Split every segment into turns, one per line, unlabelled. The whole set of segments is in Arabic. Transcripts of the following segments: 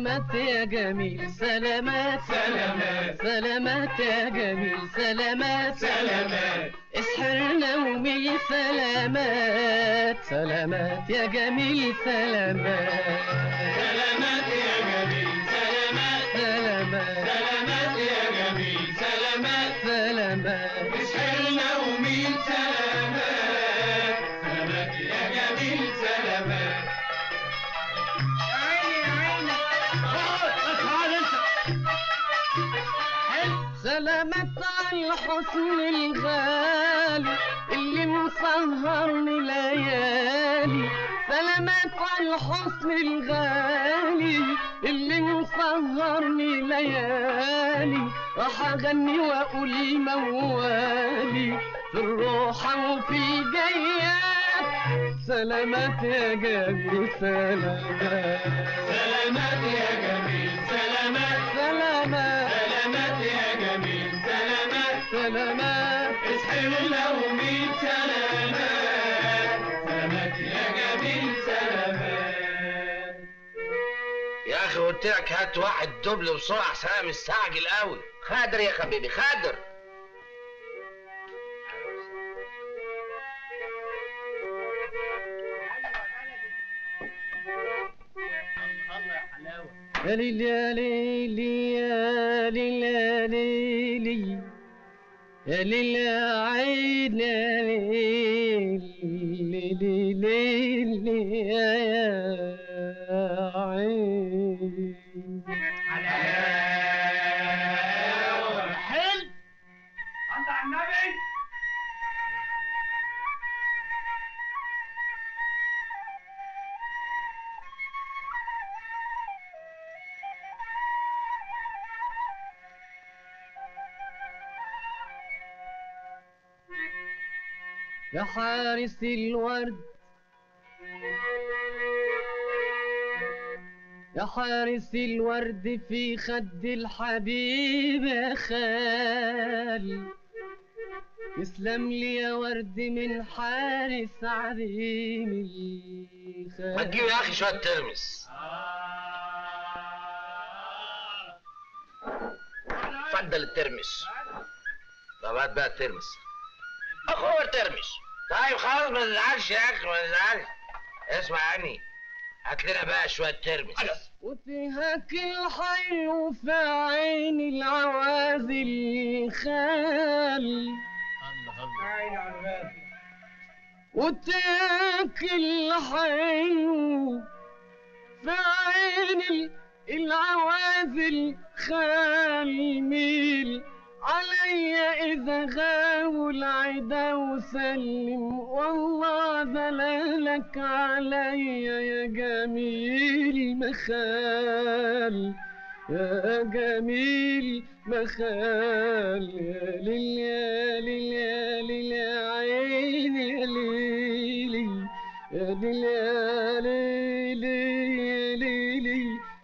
سلامات يا جميل سلامات.
سلامات.
سلامات يا جميل سلامات.
سلامات.
اسحر نومي سلامات. سلامات يا جميل سلامات.
سلامات يا جميل سلامات.
سلامات.
سلامات يا جميل سلامات.
سلامات.
اسحرنا ومين سلامات. سلامات
على الحسن الغالي اللي مسهرني ليالي سلامات على الحسن الغالي اللي مسهرني ليالي راح أغني واقول موالي في الروحة وفي الجيات سلامات يا جميل سلامات.
سلامات يا جميل سلامات.
سلامات.
سلامات اسحرنا ومين سلامات سلامات يا جميل سلامات.
يا أخي قلت لك هات واحد دبل بسرعة عشان أنا مستعجل قوي خادر يا حبيبي خادر.
يا ليل يا ليل يا ليل يا ليل ليل ليل يا حارس الورد. يا حارس الورد في خد الحبيب يا خال. يسلم لي يا ورد من حارس عظيم الخال.
ما تجيب يا أخي شوية ترمس. اتفضل الترمس. هات بقى الترمس. اخويا الترمس طيب خلاص ما تزعلش يا أخي ما تزعلش. اسمع عني هات لنا بقى شوية ترمس
وفيهك الحلو في عين العوازل خال. وتاكل حلو في عين ال- العوازل خال ميل. عليا إذا غاو العدا وسلم. والله دلالك عليا يا جميل مخال يا جميل مخال يا ليل يا ليل يا عيني يا ليلي يا ليل. يا ليلي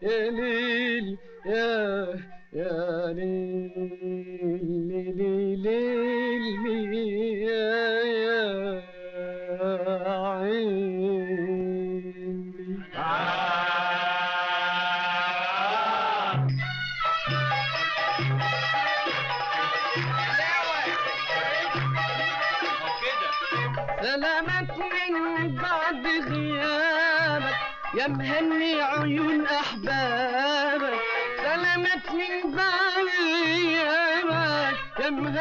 يا ليلي يا يا يا ले ले ले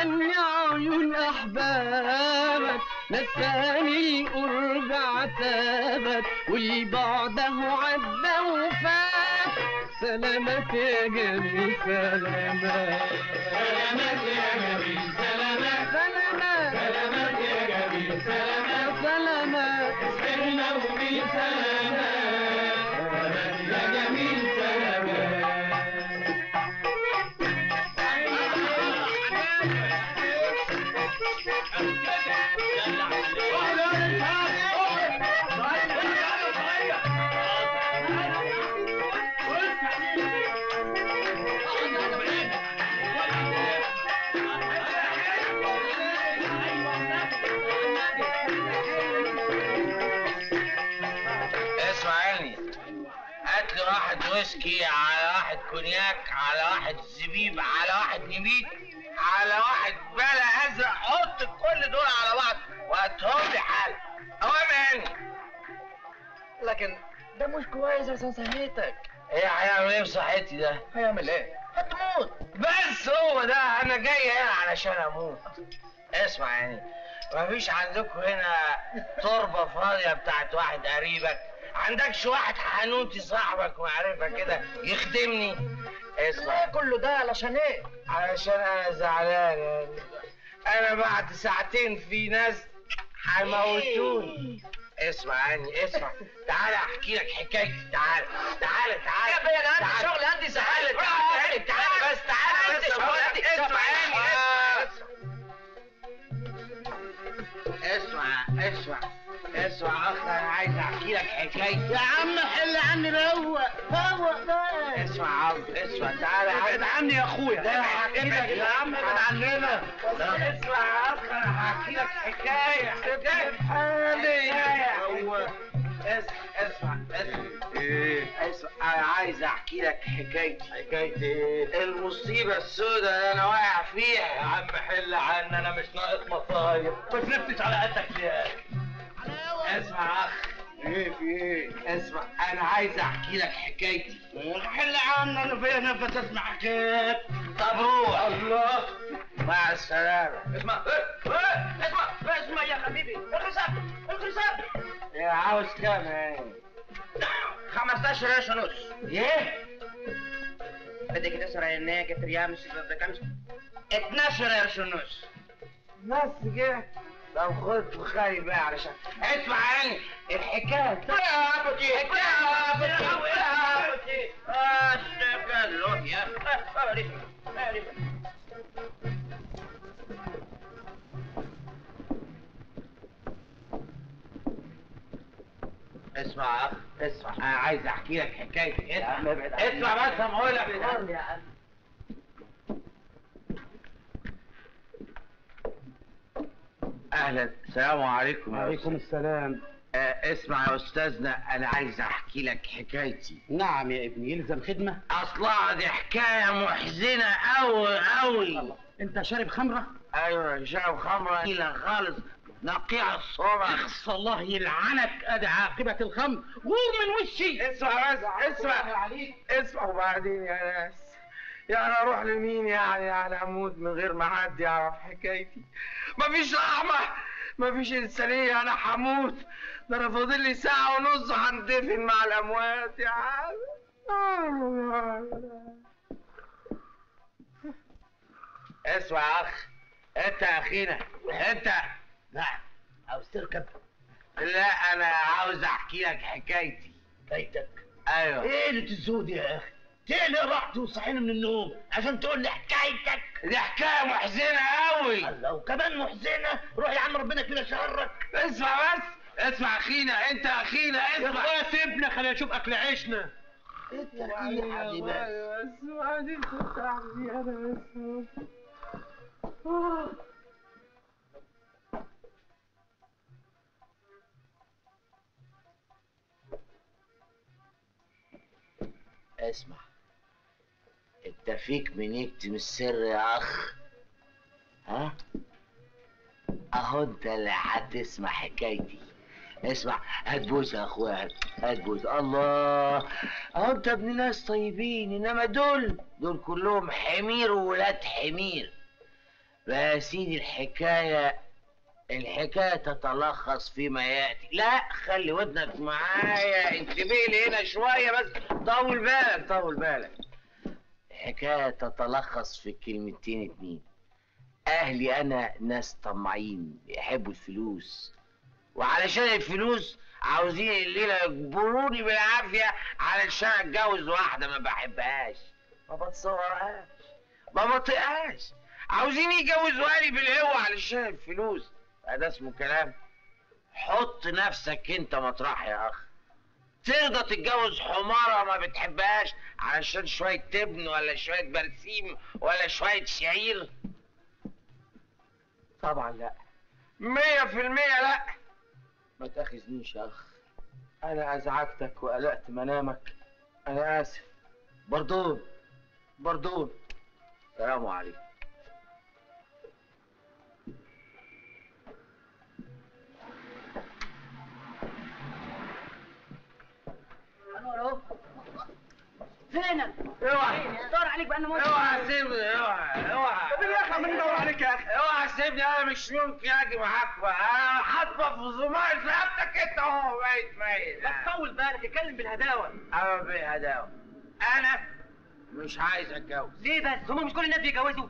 مهني عيون أحبابك نساني القرب عتابك والبعده عدى وفات. سلامات يا جميل سلامات.
سلامات يا جميل سلامات.
سلامات.
سلامات يا جميل سلامات.
سلامات.
اسحرنا ومين سلامات؟
واحد ويسكي على واحد كونياك على واحد زبيب على واحد نبيت على واحد بلا ازرق حط كل دول على بعض وهاتهم لي حالا اوام يعني.
لكن ده مش كويس عشان صحتك.
إيه هيعمل إيه بصحتي ده؟
هيعمل إيه؟ هتموت.
بس هو ده أنا جاي هنا علشان أموت. اسمع يعني مفيش عندكم هنا تربة فاضية بتاعت واحد قريبك عندكش واحد حنوتي صاحبك معرفه كده يخدمني؟ اسمع.
ليه كله ده؟ علشان إيه؟
علشان أنا زعلان. يعني أنا بعد ساعتين في ناس هيموتوني اسمع يعني اسمع. تعالى أحكي لك حكايتي تعالى تعالى تعالى.
يا بيه، أنا عندي. شغل، عندي
تعالى. تعالى تعالى بس تعالى بس اسمع
شغل.
يعني اسمع. اسمع. اسمع اخ أنا عايز أحكي لك حكايتي
يا عم حل عني روق روق بقى
اسمع عم اسمع تعالى
ابعد عني يا أخويا.
ده أنا هحكي لك.
يا عم ابعد عننا
اسمع يا اخ أنا هحكي لك حكاية. حكاية؟ حكاية. اسمع اسمع اسمع
إيه؟
اسمع أنا عايز أحكي لك حكايتي حكايتي إيه؟ المصيبة السوداء اللي أنا واقع فيها.
يا عم حل عني أنا مش ناقص مصايب. ما تلفتش على قدك ليه؟
اسمع اخ.
إيه في إيه؟
اسمع أنا عايز احكي لك حكايتي.
حل عني أنا فيا نفس اسمع حكايات
طب روح.
الله.
مع السلامة.
اسمع إيه؟ إيه؟ اسمع اسمع يا حبيبي. الحساب الحساب
يا عاوز كام يعني
15 قرش ونص.
إيه؟
بدك تسرع الناقة ريال مش بدك امس 12 قرش ونص.
بس كده. طب خد وخلي بقى علشان اسمع يعني الحكاية
يا ابوتي يا ابوتي يا ابوتي اشتغل يا أخي
اسمع يا. اخ اسمع. أنا عايز أحكي لك
يا ابعد
اسمع. اسمع بس اما أقول لك
ابعد يا عم
أهلا. السلام عليكم
وعليكم. السلام.
آه اسمع يا أستاذنا أنا عايز أحكي لك حكايتي.
نعم يا ابني يلزم خدمة.
أصلها دي حكاية محزنة قوي قوي
أنت شارب خمرة؟
أيوه شرب خمرة تقيله خالص. نقيع الصورة
اخص الله يلعنك ادي عاقبة الخمر. غور من وشي.
اسمع بس اسمع. اسمع وبعدين يا ناس. يعني أروح لمين يعني؟ يعني أموت من غير ما حد يعرف حكايتي. مفيش رحمة مفيش إنسانية أنا هموت. ده أنا فاضل لي ساعة ونص هندفن مع الأموات يا عم. اسمع يا أخ أنت يا أخينا أنت.
نعم عاوز تركب؟
لا أنا عاوز أحكي لك حكايتي.
بيتك.
أيوه.
إيه اللي تزود يا أخي؟ تقلق رحت وصحينا من النوم؟ عشان تقول لي حكايتك.
دي حكاية محزنة قوي
الله وكمان محزنة. روح يا عم ربنا كده شهرك.
اسمع بس اسمع أخينا أنت أخينا
يا
اسمع
أخويا سيبنا خلينا نشوف أكل عيشنا. انت لي حد بس
أنا بس اسمع. انت فيك من يكتم السر يا اخ. ها؟ اهو انت اللي هتسمع حكايتي. اسمع هات بوس يا اخويا هات بوس الله! اهو انت ابن ناس طيبين انما دول دول كلهم حمير وولاد حمير. بقى يا سيدي الحكاية الحكاية تتلخص فيما يأتي. لا خلي ودنك معايا انتبه لي هنا شوية بس طول بالك طول بالك. الحكاية تتلخص في كلمتين اتنين. أهلي أنا ناس طماعين بيحبوا الفلوس. وعلشان الفلوس عاوزين الليلة يجبروني بالعافية علشان أتجوز واحدة ما بحبهاش. ما بتصورهاش. ما بطيقهاش. عاوزين يجوزوها لي بالهوا علشان الفلوس. ده اسمه كلام. حط نفسك أنت مطرح يا أخ. ترضى تتجوز حمارة ما بتحبهاش علشان شوية تبن ولا شوية برسيم ولا شوية شعير؟ طبعا لا. مية في المية لا. ما تأخذنيش يا أخ. أنا أزعجتك وقلقت منامك. أنا آسف. بردون. بردون. السلام عليكم.
فينك؟
اوعى.
دور عليك بأنه موجود
اوعى سيبني اوعى اوعى.
طب يا أخي عمالين ندور عليك يا أخي؟
اوعى سيبني أنا مش ممكن أجي معاك بقى أنا حاطه في زمار رقبتك أنت. اهو ميت ميت.
بس طول بالك اتكلم بالهداوة.
أنا بالهداوه أنا مش عايز أتجوز.
ليه بس؟ هم مش كل الناس بيجوزوا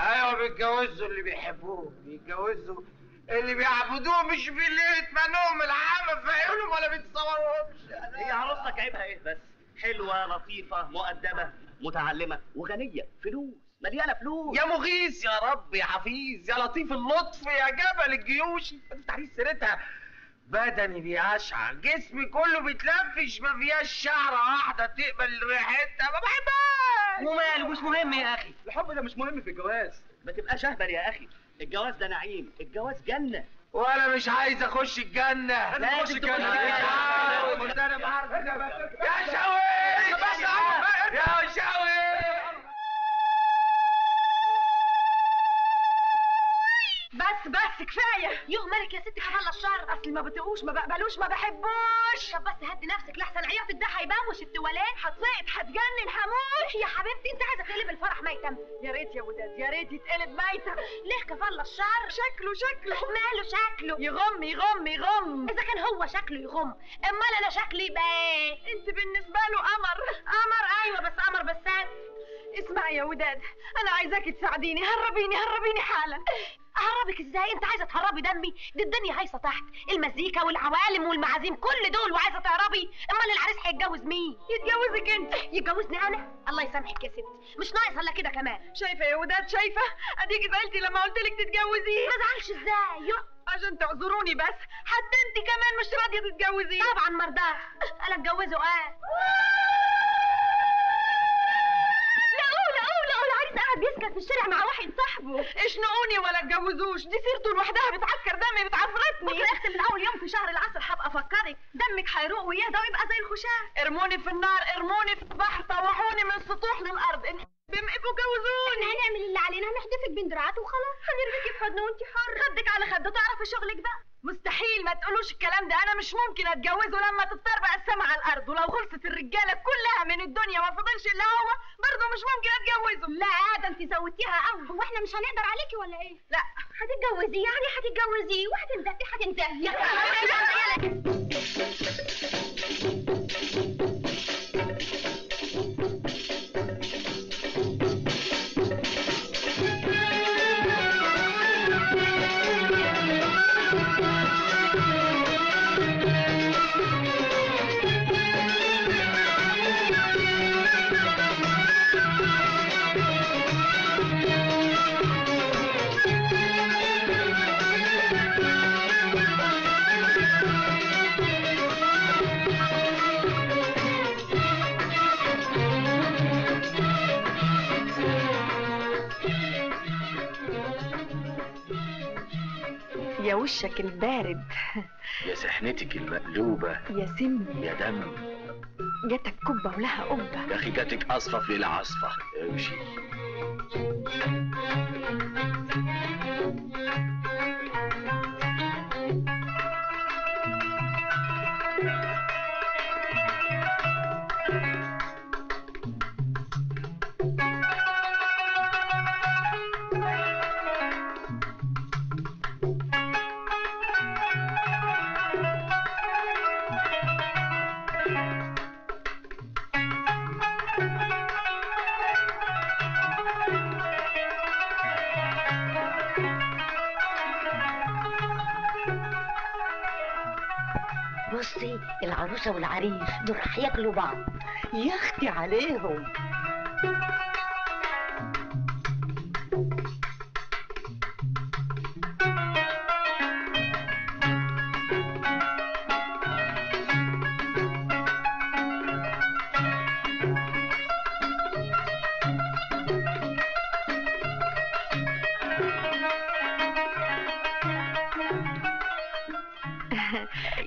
أيوه بيتجوزوا اللي بيحبوه بيتجوزوا اللي بيعبدوه مش باللي يتمنوهم العامة في عيونهم ولا بيتصوروهمش
هي عروستك عيبها إيه؟ بس حلوة لطيفة مؤدبة متعلمة وغنية. فلوس مليانة فلوس.
يا مغيث يا رب يا حفيظ يا لطيف اللطف يا جبل الجيوش. انت تعريف سيرتها. بدني بيشعل جسمي كله بيتلفش ما فيهاش شعرة واحدة تقبل ريحتها. ما بحبهاش.
وماله مش مهم يا أخي.
الحب ده مش مهم في الجواز. ما تبقاش أهبل يا أخي. الجواز ده نعيم الجواز جنة.
وأنا مش عايز
أخش
الجنة.
الجنة.
أنا يا شوي.
بس يا عم.
يا شوي.
بس بس كفاية. يوه مالك يا ستي كفالة الشر. أصل ما بطيقوش ما بقبلوش ما بحبوش. طب بس هدي نفسك لحسن عياطك ده هيبوش التوالين هتصيد هتجنن هموت. يا حبيبتي انت عايزة تقلب الفرح ميتم. يا ريت يا وداد يا ريت يتقلب ميتم. ليه كفالة الشر؟ شكله شكله. ماله شكله؟ يغم يغم يغم. إذا كان هو شكله يغم امال أنا شكلي يبقى إيه؟ أنت بالنسبة له قمر. قمر؟ أيوه بس قمر بسات اسمعي يا وداد أنا عايزاكي تساعديني هربيني هربيني حالا. اهربك إزاي؟ انت عايزة تهربي دمي؟ دي الدنيا هايصة تحت. المزيكا والعوالم والمعازيم كل دول وعايزة تهربي. امال العريس هيتجوز مين؟ يتجوزك انت. يتجوزني أنا؟ الله يسامحك يا ستي مش ناقص الا كده كمان. شايفة يا وداد؟ شايفة؟ اديكي زعلتي لما قلت لك تتجوزيه ما ازعلش إزاي؟ عشان تعذروني بس. حتى انت كمان مش راضية تتجوزيه طبعا مرضاش. أنا اتجوزه قال قاعد بيتسكع في الشارع مع واحد صاحبه. اشنقوني ولا اتجوزوش دي سيرته لوحدها بتعكر دمي بتعفرتني بكره اختم من أول يوم في شهر العسل هبقى أفكرك. دمك هيروق ويهدى ويبقى زي الخشاف ارموني في النار ارموني في البحر طوحوني من السطوح للأرض. بمقبوا جوزوني هنعمل اللي علينا هنحدفك بين دراعات وخلاص. هنرميكي في حضنه وانت حر خدك على خده تعرفي شغلك بقى. مستحيل ما تقولوش الكلام ده. أنا مش ممكن أتجوزه لما تضطر بقى السما على الأرض ولو خلصت الرجالة كلها من الدنيا ما فضلش إلا هو برضه مش ممكن أتجوزه. لا ده أنت زودتيها قوي هو إحنا مش هنقدر عليكي ولا إيه؟ لا. هتتجوزيه؟ يعني هتتجوزيه؟ وهتنتهي هتنتهي
وشك البارد.
يا سحنتك المقلوبة.
يا سم
يا دم.
جاتك كبة ولها قبة.
يا أخي جاتك أصفى ليله عصفى امشي.
العروسة والعريس دول راح ياكلوا بعض.
يا أختي عليهم.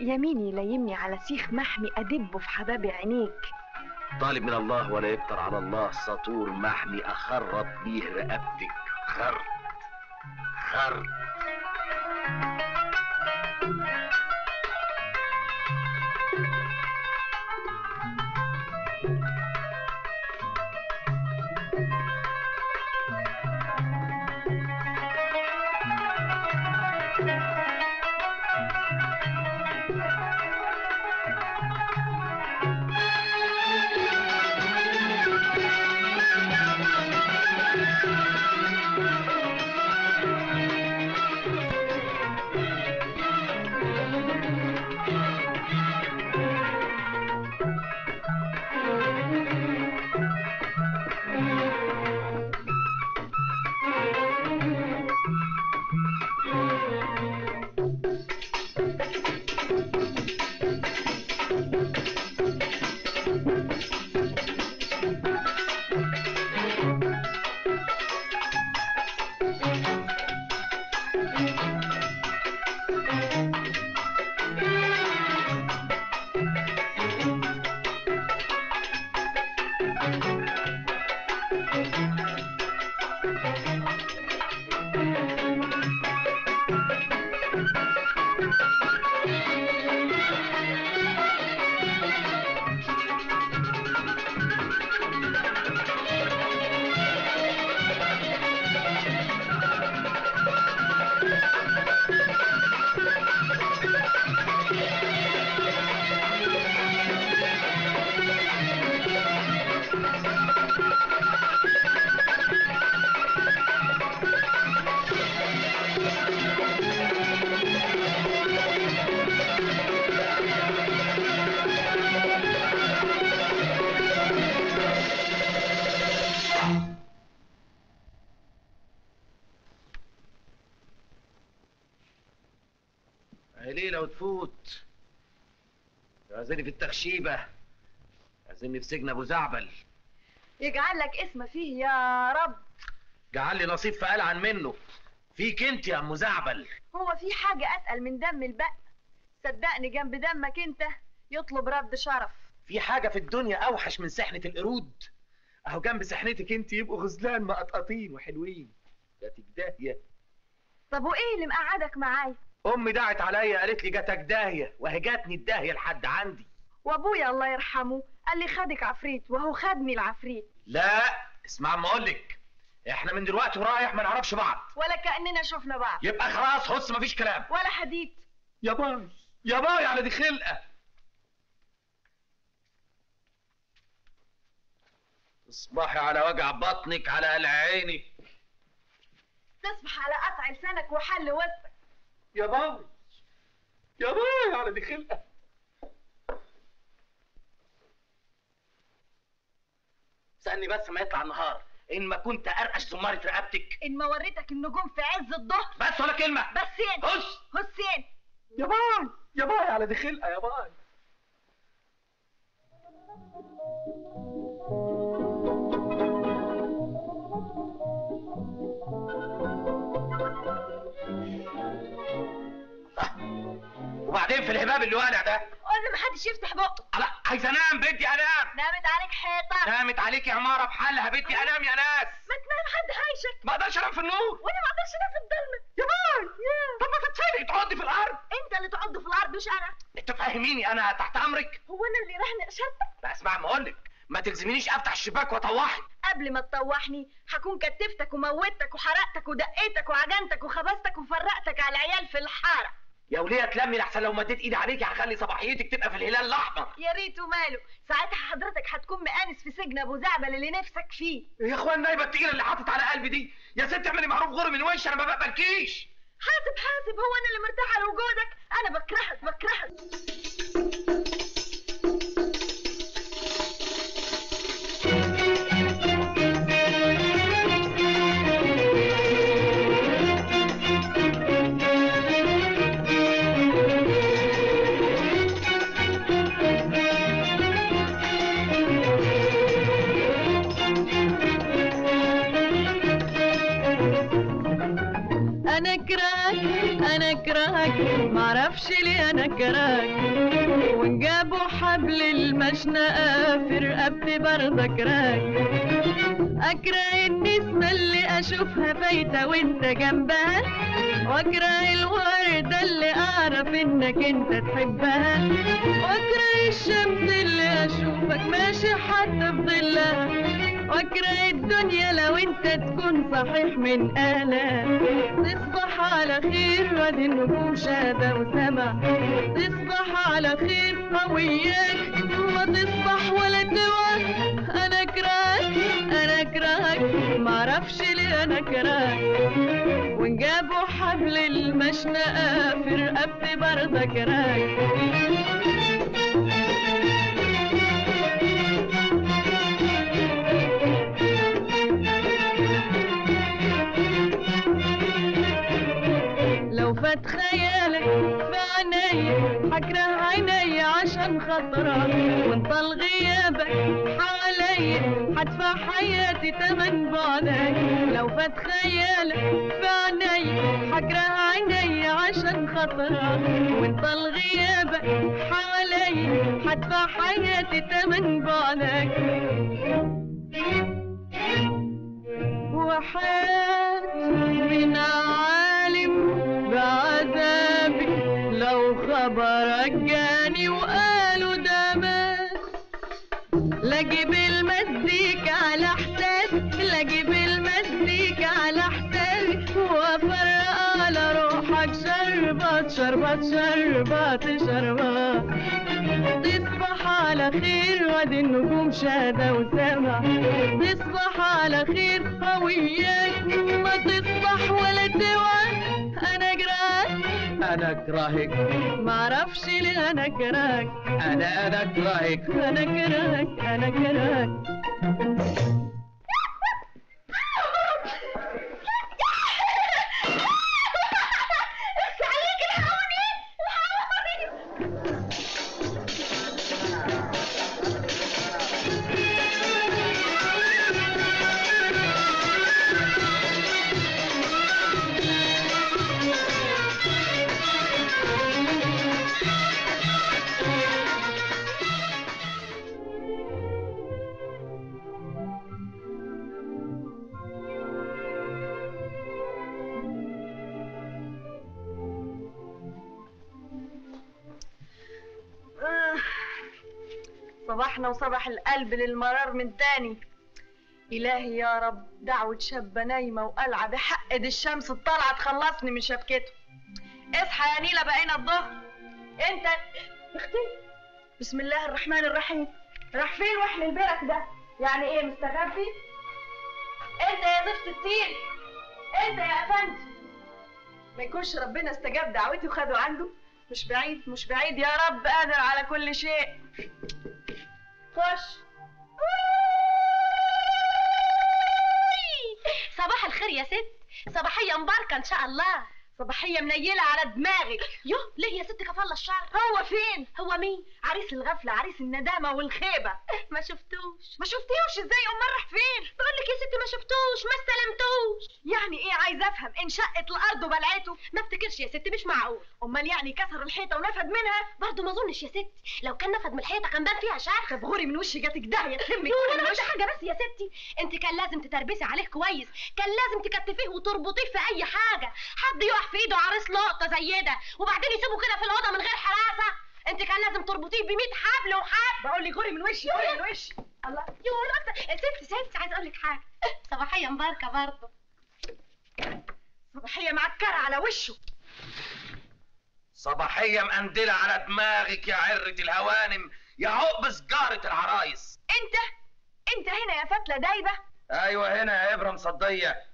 يميني يلايمني على سيخ محمي أدبه في حباب عينيك.
طالب من الله ولا يكتر على الله سطور محمي اخرط بيه رقبتك. خر خر التخشيبة عايزيني في سجن أبو زعبل.
يجعل لك اسم فيه يا رب.
جعل لي نصيب فقلعن منه. فيك أنت يا أم زعبل.
هو في حاجة أتقل من دم البق. صدقني جنب دمك أنت يطلب رد شرف.
في حاجة في الدنيا أوحش من سحنة القرود. أهو جنب سحنتك أنت يبقوا غزلان مقطقطين وحلوين. جاتك داهية
طب وإيه اللي مقعدك معايا؟
أمي دعت عليا قالت لي جاتك داهية وهي جاتني الداهية لحد عندي.
وأبويا الله يرحمه قال لي خدك عفريت وهو خدني العفريت.
لا اسمع ما أقولك إحنا من دلوقتي ورايح ما نعرفش بعض.
ولا كأننا شفنا بعض.
يبقى خلاص خص مفيش كلام.
ولا حديت
يا باي يا باي على دي خلقة. تصبحي على وجع بطنك على قلع عيني.
تصبح على قطع لسانك وحل وسطك.
يا باي يا باي على دي خلقة. استني بس ما يطلع النهار. إن ما كنت أقرش زمارة رقبتك.
إن ما وريتك النجوم في عز الظهر.
بس ولا كلمة.
بسين
هس
حسين
يا باي. يا باي على دي خلقة يا باي. وبعدين في الهباب اللي والع ده
قلنا محدش يفتح بقه.
لا عايز انام بدي انام.
نامت عليك حيطة.
نامت عليك يا عمارة بحالها بدي انام يا ناس.
ما تنام حد هايشك
ما أقدرش انام في النور.
وأنا ما أقدرش انام في الضلمة
يا باي. طب ما تتسلي تقعدي في الأرض.
انت اللي تعض في الأرض مش أنا.
انت فاهميني أنا تحت أمرك.
هو أنا اللي رهن اشارتك
لا اسمع ما أقولك. ما تلزمنيش أفتح الشباك وأطوحك.
قبل ما تطوحني هكون كتفتك وموتك وحرقتك ودقيتك وعجنتك وخبزتك وفرقتك على العيال في الحارة.
يا ولية تلمي لحسن لو مديت إيدي عليكي هخلي صباحيتك تبقى في الهلال الأحمر.
يا ريته ماله ساعتها حضرتك هتكون مآنس في سجن أبو زعبل اللي نفسك فيه.
يا إخوان النايبه التقيلة اللي حاطط على قلبي دي. يا ست اعملي معروف غور من وش أنا ما بقبلكيش.
حاسب حاسب هو أنا اللي مرتاحة لوجودك؟ أنا بكرهك بكرهك.
أنا كراك أنا كراك معرفش ليه أنا كراك ونجابوا حبل المشنقة في رقبتي برضك راك أكره النسمة اللي أشوفها فايتة وأنت جنبها. وأكره الوردة اللي أعرف إنك أنت تحبها. وأكره الشمس اللي أشوفك ماشي حتى في ظلها. وأكره الدنيا لو أنت تكون صحيح من أهلها تصبح على خير وادي النجوم شادة وسمع تصبح على خير قوياك ما تصبح ولا توعى أنا أكرهك أنا أكرهك معرفش ليه أنا أكرهك. ونجابوا حبل المشنقة في رقبتي برضك راك حكره عينيا عشان خاطرك وانت غيابك حواليا هدفع حياتي تمن بعدك لو فات خيالك في عينيا حكره عينيا عشان خاطرك وانت غيابك حواليا هدفع حياتي تمن بعدك وحياة من عالم بعذابي لو خبرك جاني وقالوا ده مات لا جيب المزيكا على حسابي لا جيب المزيكا على حسابي وافرق على روحك شربات شربات شربات شربات تصبح على خير وادي النجوم شادة وسامع تصبح على خير قوياك ما تصبح ولا اكرهك
أنا أكرهك.
معرفش ليه
أنا أكرهك. أنا
أنا أكرهك. أنا أكرهك أنا أكرهك. وصباح القلب للمرار من تاني. إلهي يا رب دعوة شابة نايمة وقلعة. بحق دي الشمس الطالعة تخلصني من شبكته. اصحى يا نيلة بقينا الظهر. انت أختي. بسم الله الرحمن الرحيم. راح فين وحل البرك ده؟ يعني إيه مستخبي انت يا زفت التين انت يا أفندي. ما يكونش ربنا استجاب دعوتي وخده عنده. مش بعيد مش بعيد يا رب قادر على كل شيء. خش.
صباح الخير يا ست. صباحية مباركة إن شاء الله.
صباحية منيلة على دماغك.
يوه ليه يا ست كفالة الشر
هو فين؟
هو مين؟
عريس الغفلة عريس الندامة والخيبة.
ما شفتوش.
ما شفتيهوش إزاي؟ أمال راح فين؟
بقول لك يا ست ما شفتوش ما استلمتوش.
يعني إيه عايز أفهم؟ انشقت الأرض وبلعته
ما افتكرش يا ست مش معقول.
أمال يعني كسر الحيطة ونفد منها؟
برضه ما أظنش يا ست لو كان نفد من الحيطة كان بان فيها شرخ
طب غوري من وشي جاتك داهية تلمك
يقول
أنا
قلت. حاجة بس يا ستي. أنت كان لازم تتربسي عليه كويس. كان لازم تكتفيه وتربطيه في أي حاجة. حد يقع في ايده عريس لقطة زي ده وبعدين يسيبه كده في الأوضة من غير حراسة. انت كان لازم تربطيه ب 100 حبل وحبل.
بقول لك غوري من وشي غوري من وشي.
الله. يقول أكتر ست ست عايز أقول لك حاجة. صباحية مباركة برضه.
صباحية معكرة على وشه.
صباحية مقندلة على دماغك يا عرة الهوانم يا عقب سجارة العرايس.
انت انت هنا يا فتلة دايبة.
أيوه هنا يا ابره مصدية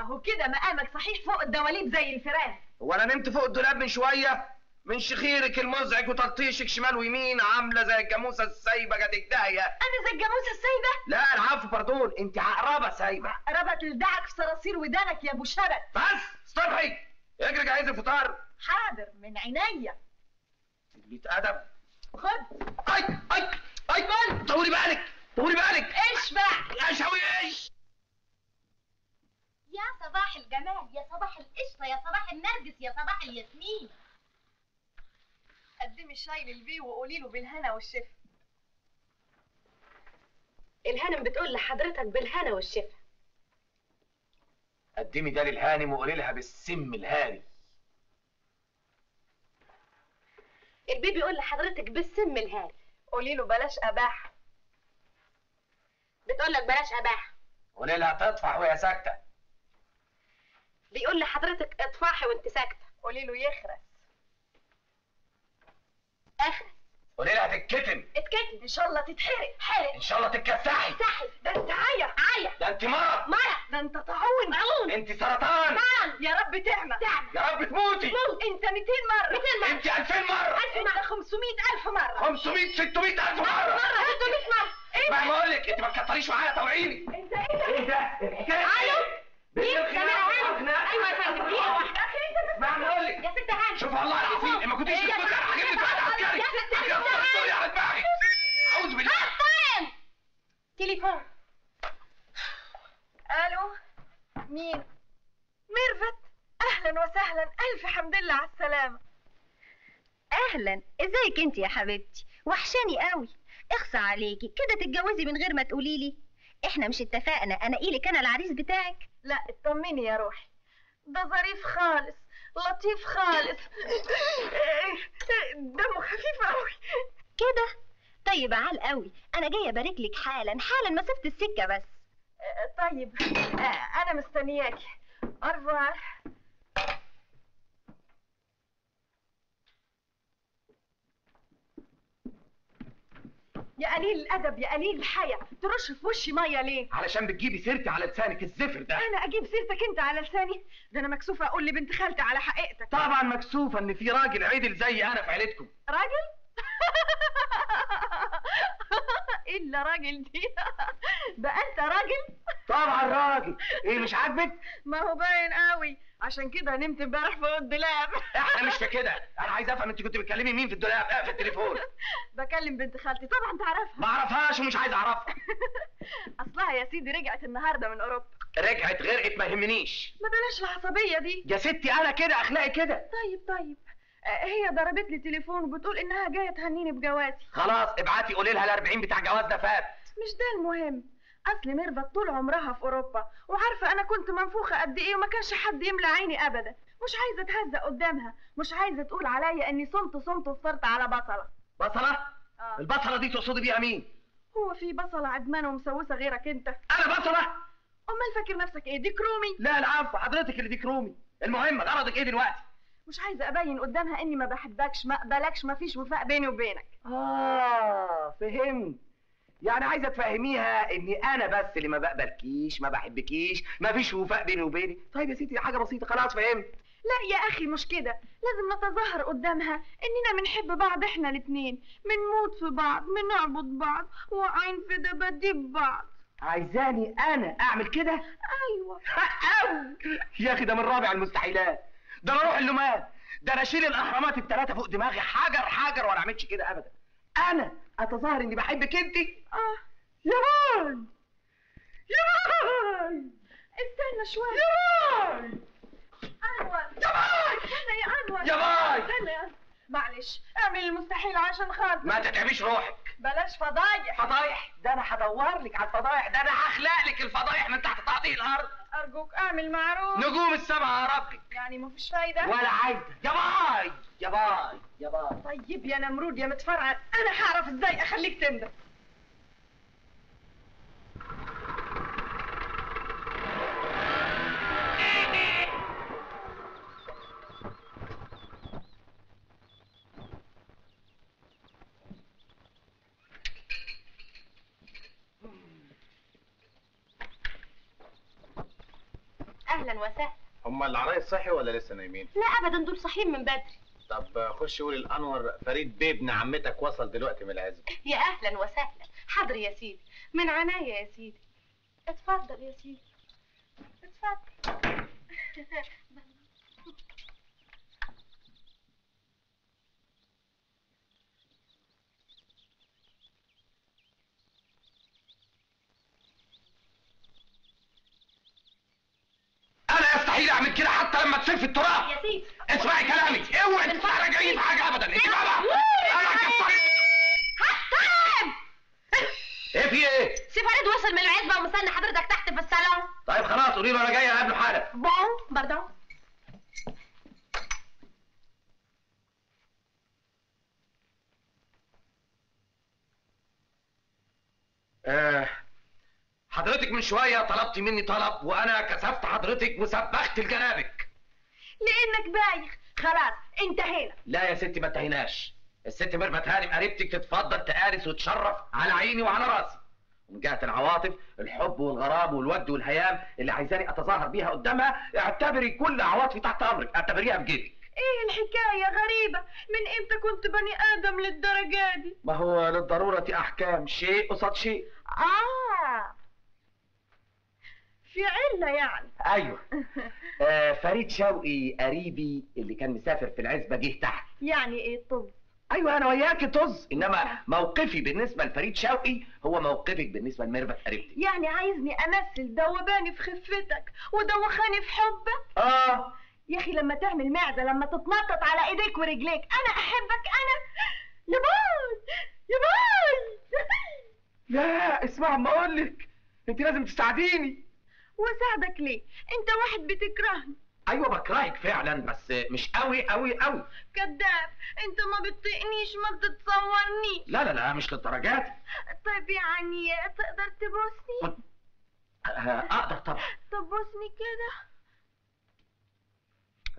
أهو كده مقامك صحيح فوق الدواليب زي الفيران
هو أنا نمت فوق الدولاب من شوية من شخيرك المزعج وتلطيشك شمال ويمين عاملة زي الجاموسة السايبة جاتك داهية
أنا زي الجاموسة السايبة؟
لا العفو باردون أنت عقربة سايبة.
ربط لدعك في صراصير ودانك يا أبو شبت
بس استرحي. اجري جهز الفطار.
حاضر من عينيا.
قلة أدب.
خد.
أي أي أي. طولي بالك طولي بالك.
اشبع
اشوي إيش؟
يا صباح الجمال يا صباح القشطة يا صباح النرجس يا صباح الياسمين.
قدمي
الشاي للبي وقولي له بالهنا والشفا. الهانم بتقول لحضرتك بالهنا والشفا.
قدمي ده للهانم وقولي لها بالسم الهاري
البي بيقول لحضرتك بالسم الهاري قولي له بلاش اباحه بتقول لك بلاش اباحه
قولي لها تطفح وهي ساكتة.
بيقول لحضرتك اطفحي وانت ساكتة. قولي له يخرس. اخرس.
قولي لها تتكتم.
اتكتم. إن شاء الله تتحرق. حرق.
إن شاء الله تتكسحي.
سحل ده انت عيا. عيا.
ده انت مرض
مرض ده انت طاعون. طاعون.
انت سرطان.
طعن يا رب تعمى. تعمى.
يا رب تموتي.
موت. انت 200 مرة. 200 مرة.
انت 2000 مرة.
ألف مرة. 500 ألف مرة.
500 600 ألف
مرة.
مرة.
600 مرة. إيه
ما بقول لك انت ما تكتريش معايا توعيني.
أنت إيه ده؟
إيه ده؟ الحكاية
ألو؟ أيوة يا فندم
أقول لك.
يا ست هاني.
شوف والله العظيم ما كنتيش هجيب لك واحد عسكري هجيب على دماغي أعوذ بالله.
تليفون. ألو؟ مين؟ ميرفت. أهلا وسهلا. ألف حمد لله على السلامة.
أهلا. إزيك أنت يا حبيبتي؟ وحشاني قوي. اخصى عليكي. كده تتجوزي من غير ما تقولي لي. إحنا مش اتفقنا. أنا لك أنا العريس بتاعك.
لا اطمني يا روحي. ده ظريف خالص لطيف خالص. دمه خفيف قوي
كده؟ طيب عال قوي أنا جاية أبارك لك حالا حالا مسافه السكة بس.
طيب أنا مستنياكي. أرفع. يا قليل الأدب يا قليل الحياة. ترش في وشي مية ليه؟
علشان بتجيبي سيرتي على لسانك الزفر ده.
أنا أجيب سيرتك أنت على لساني؟ ده أنا مكسوفة أقول لبنت خالتي على حقيقتك.
طبعا مكسوفة إن في راجل عدل زي أنا في عيلتكم.
راجل؟ إلا راجل دي. ده أنت راجل؟
طبعا راجل. إيه مش عاجبك؟
ما هو باين قوي عشان كده نمت امبارح فوق الدولاب
إحنا مش في كده. أنا عايز أفهم أنت كنت بتكلمي مين في الدولاب؟ آه في التليفون.
بكلم بنت خالتي. طبعا تعرفها.
ما أعرفهاش ومش عايز أعرفها.
أصلها يا سيدي رجعت النهارده من أوروبا.
رجعت غرقت ما يهمنيش.
ما بلاش العصبية دي؟
يا ستي أنا كده أخلاقي كده.
طيب طيب. هي ضربت لي تليفون وبتقول إنها جاية تهنيني بجوازي.
خلاص ابعتي قولي لها ال 40 بتاع جواز ده فات.
مش ده المهم. أصل ميرفت طول عمرها في أوروبا وعارفة أنا كنت منفوخة قد إيه وما كانش حد يملى عيني ابدا. مش عايزة اتهزق قدامها مش عايزة تقول عليا إني صمت صمت وفطرت على بصلة.
بصلة؟
آه.
البصلة دي تقصدي بيها مين؟
هو في بصلة عدمانة ومسوسة غيرك أنت.
أنا بصلة؟
أمال فاكر نفسك إيه؟ ديك رومي؟
لا العفو حضرتك اللي ديك رومي. المهم غرضك إيه دلوقتي؟
مش عايزة أبين قدامها إني ما بحبكش ما أقبلكش ما فيش وفاء بيني وبينك.
آه فهمت. يعني عايزة تفهميها إني أنا بس اللي ما بقبلكيش ما بحبكيش ما فيش وفاء بيني وبينك طيب يا ستي حاجة بسيطة خلاص فهمت.
لا يا أخي مش كده. لازم نتظاهر قدامها إننا بنحب بعض إحنا الاتنين. بنموت في بعض بنعبد بعض واقعين في دباديب بعض.
عايزاني أنا أعمل كده؟ أيوه. يا أخي ده من رابع المستحيلات. ده أنا أروح اللومان ده أنا اشيل الاهرامات الثلاثه فوق دماغي. حجر حجر ولا اعملش كده ابدا. أنا اتظاهر اني بحبك انت
آه.
يا باي يا باي
استنى شوية.
يا باي
أنور.
يا باي
استنى يا أنور.
يا باي
استنى يا معلش. أعمل المستحيل عشان خاطر.
ما تتعبيش روحك.
بلاش فضايح.
فضايح. ده أنا هدور لك على الفضايح ده أنا هخلق لك الفضايح من تحت تعطيه الأرض.
أرجوك اعمل معروف.
نجوم السماء يا ربي.
يعني مفيش فايدة.
ولا عايزة. يا باي يا باي يا باي.
طيب يا نمرود يا متفرعن أنا هعرف إزاي أخليك تندم
أهلا وسهلا
هم العرايس صحي ولا لسه نايمين؟
لا ابدا دول صاحيين من بدري.
طب خش قولي لانور فريد بيه ابن عمتك وصل دلوقتي من العزم
يا أهلا وسهلا.
حاضر يا سيدي. من عناية يا سيدي. اتفضل يا سيدي. اتفضل.
مستحيل اعمل كده حتى لما تصير في التراب.
يا سيدي.
اسمعي كلامي. اوعي تفكري جاي في حاجة ابدا. انت بقى أنا
كسرت هتعب
إيه في إيه؟
سي فريد وصل من العزبة ومستني حضرتك تحت في الصالون.
طيب خلاص قولي له أنا جاي أقابله حالا.
bon pardon
آه. حضرتك من شوية طلبت مني طلب وأنا كسفت حضرتك وسبخت لجنابك.
لأنك بايخ. خلاص انتهينا.
لا يا ستي ما انتهيناش. الست ميرفت هانم قريبتك تتفضل تقارس وتشرف على عيني وعلى راسي. ومن جهه العواطف الحب والغرام والود والهيام اللي عايزاني أتظاهر بيها قدامها اعتبري كل عواطفي تحت أمرك اعتبريها بجيبك
إيه الحكاية؟ غريبة. من إمتى كنت بني آدم للدرجة دي؟
ما هو للضرورة أحكام شيء قصاد شيء.
آه. في عله يعني.
أيوه. آه فريد شوقي قريبي اللي كان مسافر في العزبة جه تحت.
يعني إيه طز.
أيوه أنا وياكي طز. إنما موقفي بالنسبة لفريد شوقي هو موقفك بالنسبة لميرفت قريبتي
يعني عايزني أمثل دوباني في خفتك ودوخاني في حبك.
آه.
يا أخي لما تعمل معده لما تتنطط على إيديك ورجليك أنا أحبك أنا يا باي يا باي.
لا اسمع ما أقول لك أنت لازم تساعديني.
واساعدك ليه؟ انت واحد بتكرهني.
أيوه بكرهك فعلا بس مش قوي قوي قوي
كذاب انت ما بتطيقنيش ما بتتصورنيش.
لا لا لا مش للدرجات.
طيب يعني تقدر تبوسني؟
أقدر طبعا.
طب بوسني كده.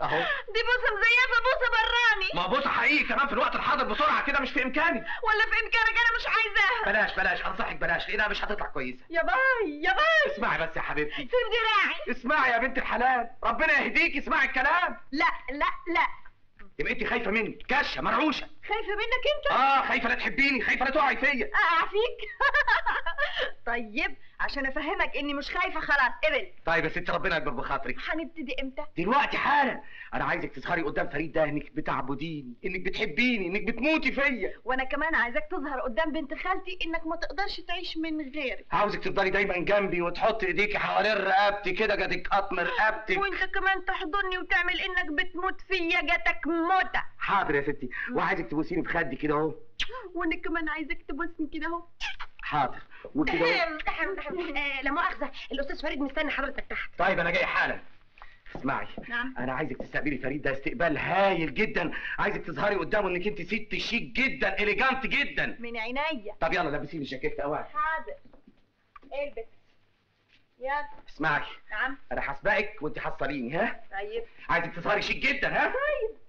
أهو.
دي بوسه مزيفه بوسه براني.
ما بص حقيقي كمان في الوقت الحاضر بسرعة كده مش في إمكاني.
ولا في إمكانك أنا مش عايزاها.
بلاش بلاش أنصحك بلاش لأنها مش هتطلع كويسة.
يا باي يا باي.
اسمعي بس يا حبيبتي.
سيب دراعي
اسمعي يا بنت الحلال. ربنا يهديك اسمعي الكلام.
لا لا لا.
يبقى انت خايفة مني كشه مرعوشة.
خايفة منك أنت؟
آه خايفة لا تحبيني خايفة لا تقعي فيا.
اقع فيك طيب عشان أفهمك إني مش خايفة خلاص قبل.
طيب يا ست ربنا يكبر بخاطرك.
هنبتدي إمتى؟
دلوقتي حالا. أنا عايزك تظهري قدام فريد ده إنك بتعبديني إنك بتحبيني إنك بتموتي فيا.
وأنا كمان عايزاك تظهر قدام بنت خالتي إنك ما تقدرش تعيش من غيري
عاوزك تفضلي دايما جنبي وتحطي إيديكي حوالين رقبتي كده جاتك قطم رقبتك.
وأنت كمان تحضني وتعمل إنك بتموت فيا جاتك موتة.
حاضر يا ستي. وعايزك تبوسيني في خدي كده اهو.
وأنا كمان عايزاك تبوسني كده اهو.
حاضر. وكده اهو.
آه، لا مؤاخذة. الأستاذ فريد مستني حضرتك تحت.
طيب أنا جاي حالا. اسمعي.
نعم.
أنا عايزك تستقبلي فريد. ده استقبال هايل جدا. عايزك تظهري قدامه إنك أنت ست شيك جدا. إليجانت جدا.
من عينيا.
طب يلا لبسيني الجاكيت اوعي
حاضر. البس. يلا.
اسمعي.
نعم.
أنا هسبقك وأنت حصليني ها؟
طيب.
عايزك تظهري شيك جدا ها؟
طيب.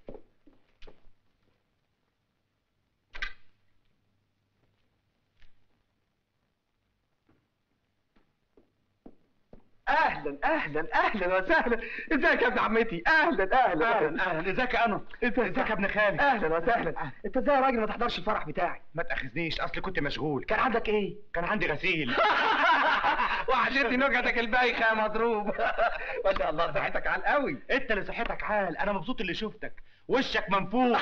أهلا أهلا أهلا وسهلا. إزيك يا ابن عمتي؟ أهلا أهلا.
أهلا أهلا. إزيك يا انور إزيك يا ابن خالي؟
أهلا وسهلا. أنت إزاي يا راجل ما تحضرش الفرح بتاعي؟
ما تأخذنيش أصل كنت مشغول.
كان عندك إيه؟
كان عندي غسيل.
وحشتني نكتك البايخة يا مضروب. ما شاء الله صحتك عال قوي.
أنت اللي صحتك عال. أنا مبسوط اللي شفتك. وشك منفوخ.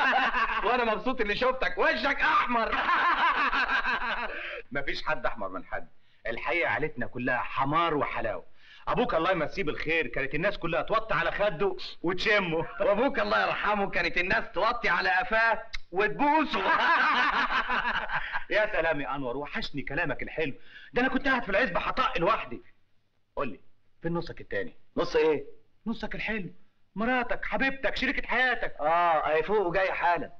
وأنا مبسوط اللي شفتك. وشك أحمر.
مفيش حد أحمر من حد. الحقيقة عيلتنا كلها حمار وحلاوة. أبوك الله يمسيه بالخير. كانت الناس كلها توطي على خده وتشمه.
وابوك الله يرحمه. كانت الناس توطي على قفاه وتبوسه.
يا سلام يا أنور وحشني كلامك الحلو. ده أنا كنت قاعد في العزبة حطق لوحدي. قول لي فين نصك التاني؟
نص إيه؟
نصك الحلو. مراتك حبيبتك شريكة حياتك.
آه أهي فوق وجاية حالا.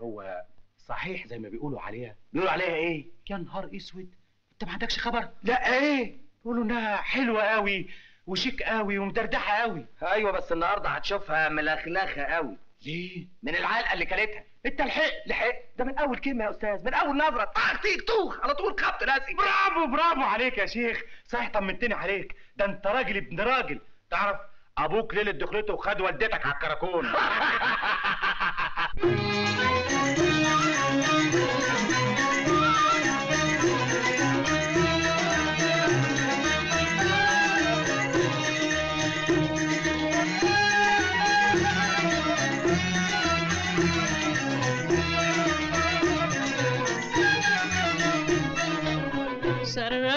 هو صحيح زي ما بيقولوا عليها؟
بيقولوا عليها إيه؟
يا نهار أسود. انت ما عندكش خبر؟
لا إيه؟
بيقولوا انها حلوة قوي وشيك قوي ومدردحة قوي.
أيوه بس النهارده هتشوفها ملخلخة قوي.
ليه؟
من العلقة اللي كلتها.
انت لحقت؟
لحق ده من أول كلمة يا أستاذ من أول نظرة. طخ تيك طوخ على طول خبط لازق
برافو برافو عليك يا شيخ. صحيح طمنتني عليك. ده انت راجل ابن راجل. تعرف أبوك ليلة دخلته وخد والدتك على الكراكون.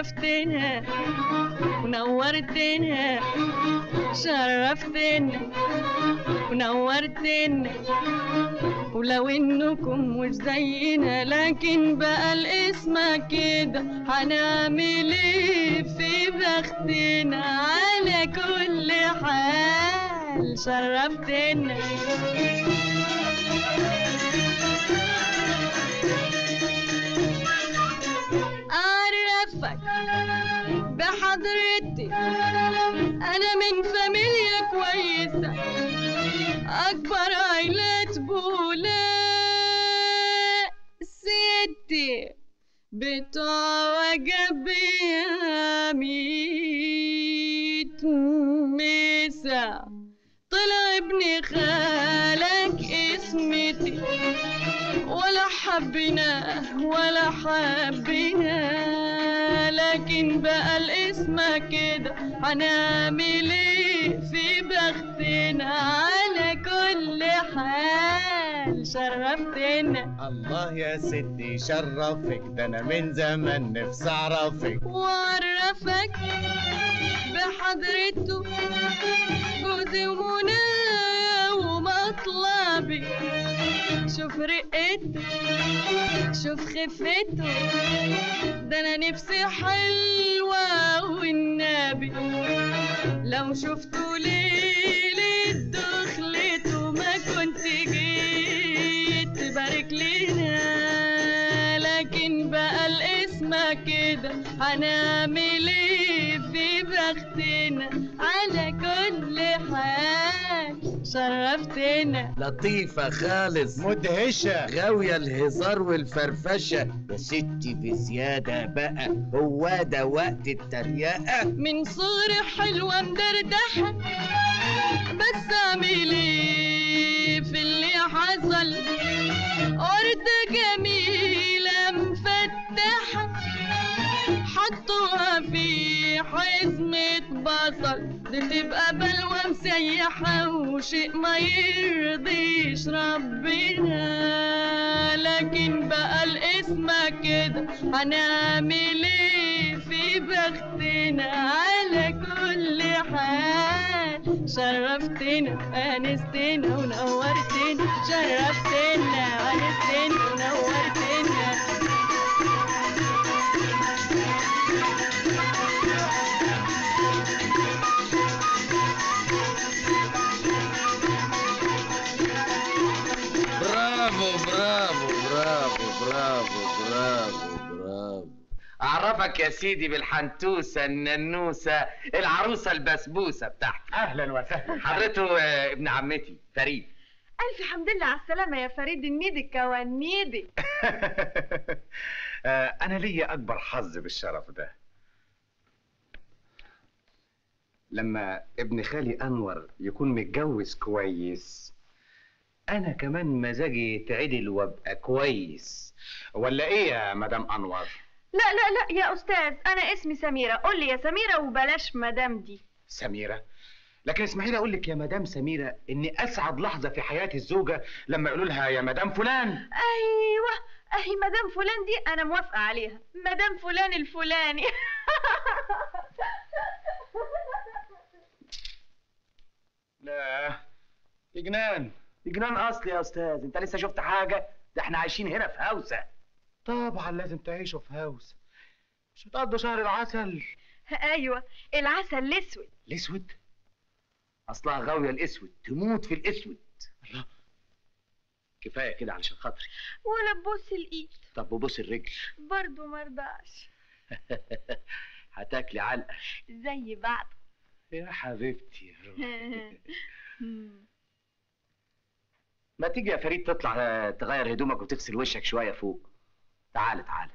شرفتنا ونورتنا شرفتنا ونورتنا ولو إنكم مش زينا لكن بقى الاسم كده هنعمل إيه في بختنا على كل حال؟ شرفتنا أعرفك بحضرتي. أنا من فاميليا كويسة أكبر عائلات بولاء. ستي بتوع وجب ميت مسا طلع ابن خالك اسمتي ولا حبيناه ولا حبيناه. لكن بقى الاسم كده. هنعمل إيه في بختنا؟ على كل حال شرفتنا.
الله يا ستي شرفك. ده أنا من زمان نفسي أعرفك.
وعرفك بحضرته جوزي ومنى ومطلبي. شوف رقته شوف خفته ده أنا نفسي حلوة والنبي. لو شفته ليلة دخلته ما كنت جيت. تبارك لنا لكن بقى الاسم كده. هنعمل إيه في بختنا؟ على كل حال. شرفتنا
لطيفة خالص.
مدهشة.
غاوية الهزار والفرفشة. يا ستي بزيادة بقى. هو ده وقت التريقة.
من صغري حلوة مدردحة. بس اعمل إيه في اللي حصل. وردة جميلة مفتحة. حطوها في حزمة بصل. دي تبقى بلوى مسيحة وشيء ما يرضيش ربنا. لكن بقى الاسم كده هنعمل إيه في بختنا؟ على كل حال شرفتنا أنستنا ونورتنا. شرفتنا أنستنا ونورتنا.
أعرفك يا سيدي بالحنتوسة الننوسة العروسة البسبوسة بتاعتي.
أهلا وسهلا.
حضرته آه، ابن عمتي فريد.
ألف حمد لله على السلامة يا فريد النيدي الكوانيدي
آه، أنا ليا أكبر حظ بالشرف ده. لما ابن خالي أنور يكون متجوز كويس أنا كمان مزاجي يتعدل وأبقى كويس. ولا إيه يا مدام أنور؟
لا لا لا يا أستاذ أنا اسمي سميرة. قول لي يا سميرة وبلاش مدام دي.
سميرة؟ لكن اسمحي لي أقول لك يا مدام سميرة ان أسعد لحظة في حياة الزوجة لما يقولوا لها يا مدام فلان.
أيوه أهي مدام فلان دي أنا موافقة عليها. مدام فلان الفلاني.
لا. جنان جنان أصلي يا أستاذ. أنت لسه شفت حاجة؟ ده إحنا عايشين هنا في هوسة. طبعا لازم تعيشوا في هوسه مش هتقضوا شهر العسل.
أيوه العسل الأسود.
الأسود؟ أصلها غاوية الأسود تموت في الأسود. الله. كفاية كده علشان خاطري.
ولا تبص الإيد.
طب وبص الرجل؟
برضه مرضاش
هتاكلي علقة.
زي بعض.
يا حبيبتي يا روحي. ما تيجي يا فريد تطلع تغير هدومك وتغسل وشك شوية فوق. تعال تعال.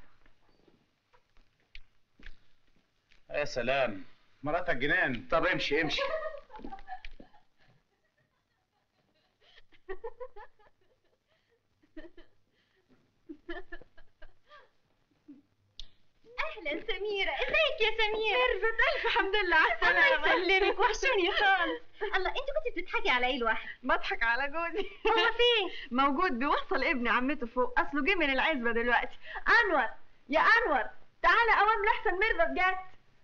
يا سلام. مراتك جنان. طب امشي امشي.
أهلا سميرة إزيك يا سميرة؟ ميرفت ألف حمد لله على السلامه الله يسلمك وحشاني خالص.
الله أنت كنت بتضحكي على إيه لوحدك
بضحك على جوزي.
هو فين
موجود بيوصل ابن عمته فوق. أصله جه من العزبة دلوقتي. أنور يا أنور تعالى أوام لحسن ميرفت جت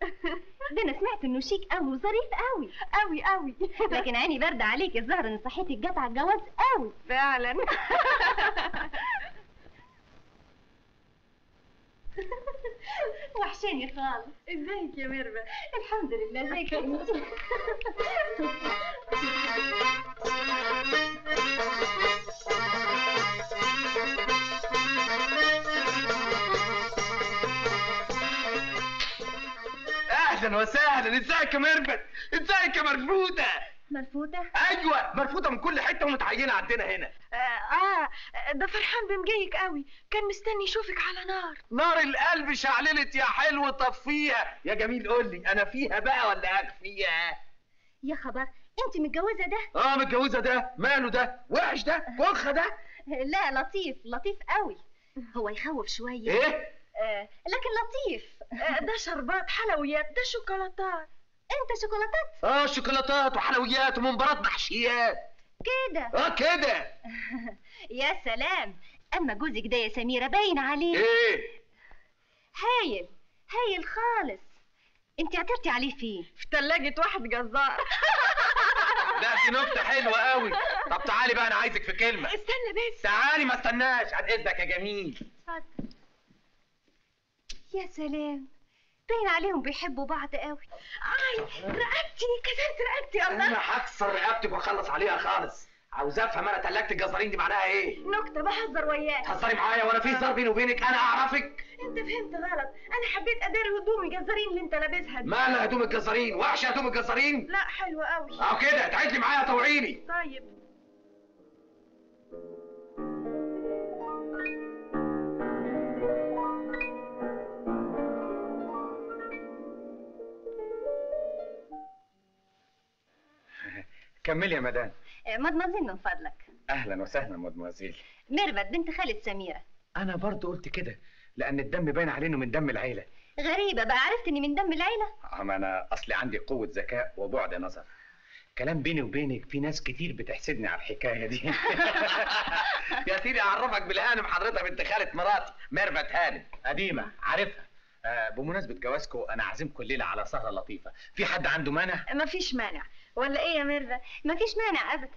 ده أنا سمعت إنه شيك قوي وظريف قوي
قوي قوي
لكن عيني باردة عليك الظاهر إن صحتك جت على الجواز قوي
فعلا.
وحشاني خالص
ازيك يا ميرفت
الحمد لله ازيك يا بنتي
أهلا وسهلا إزيك يا ميرفت إزيك يا مرفوده
مرفوته
أيوه مرفوده من كل حتة ومتعينة عندنا هنا.
آه, آه ده فرحان بمجيك قوي. كان مستني يشوفك على نار.
نار القلب شعللت يا حلو طفيها. يا جميل قول لي أنا فيها بقى ولا اخفيها
يا خبر أنت متجوزة ده؟
آه متجوزة ده. ماله ده؟ وحش ده؟ فخ ده؟
لا لطيف لطيف قوي. هو يخوف شوية.
إيه؟
آه لكن لطيف.
آه ده شربات حلويات ده شوكولاتات.
انت شوكولاتات؟
آه شوكولاتات وحلويات ومنبرات محشيات.
كده.
آه كده.
يا سلام. أما جوزك ده يا سميرة باين عليه.
إيه؟
هايل هايل خالص. انت عثرتي عليه فين؟
في تلاجة واحد جزار.
لا دي نكتة حلوة قوي. طب تعالي بقى أنا عايزك في كلمة.
استنى بس.
تعالي ما استناش. عن إذنك يا جميل.
اتفضل. يا سلام. باين عليهم بيحبوا بعض قوي.
آي رقبتي كسرت رقبتي الله.
أنا هكسر رقبتك واخلص عليها خالص. عاوز أفهم أنا تلاجة الجزارين دي معناها إيه؟
نكتة بهزر وياك.
تهزري معايا وأنا في هزار بيني وبينك أنا أعرفك.
أنت فهمت غلط. أنا حبيت اداري هدوم الجزارين اللي أنت لابسها دي.
مالها هدوم الجزارين وحشة هدوم الجزارين
لا حلوة قوي
آه كده تعيد لي معايا طوعيني
طيب.
كملي يا مدام.
آه، مدموزيل من فضلك.
أهلا وسهلا مدموزيل
ميرفت بنت خالة سميرة.
أنا برضو قلت كده لأن الدم باين عليه انه من دم العيلة.
غريبة بقى عرفت إني من دم العيلة؟
اما أنا اصلي عندي قوة ذكاء وبعد نظر. كلام بيني وبينك في ناس كتير بتحسدني على الحكاية دي. يا سيدي أعرفك بالهانم حضرتك بنت خاله مراتي ميرفت هانم. قديمة عارفها. آه بمناسبة جوازكم أنا عازمكم الليلة على سهرة لطيفة. في حد عنده مانع؟
مفيش مانع. ولا إيه يا ميرفت
مفيش مانع ابدا.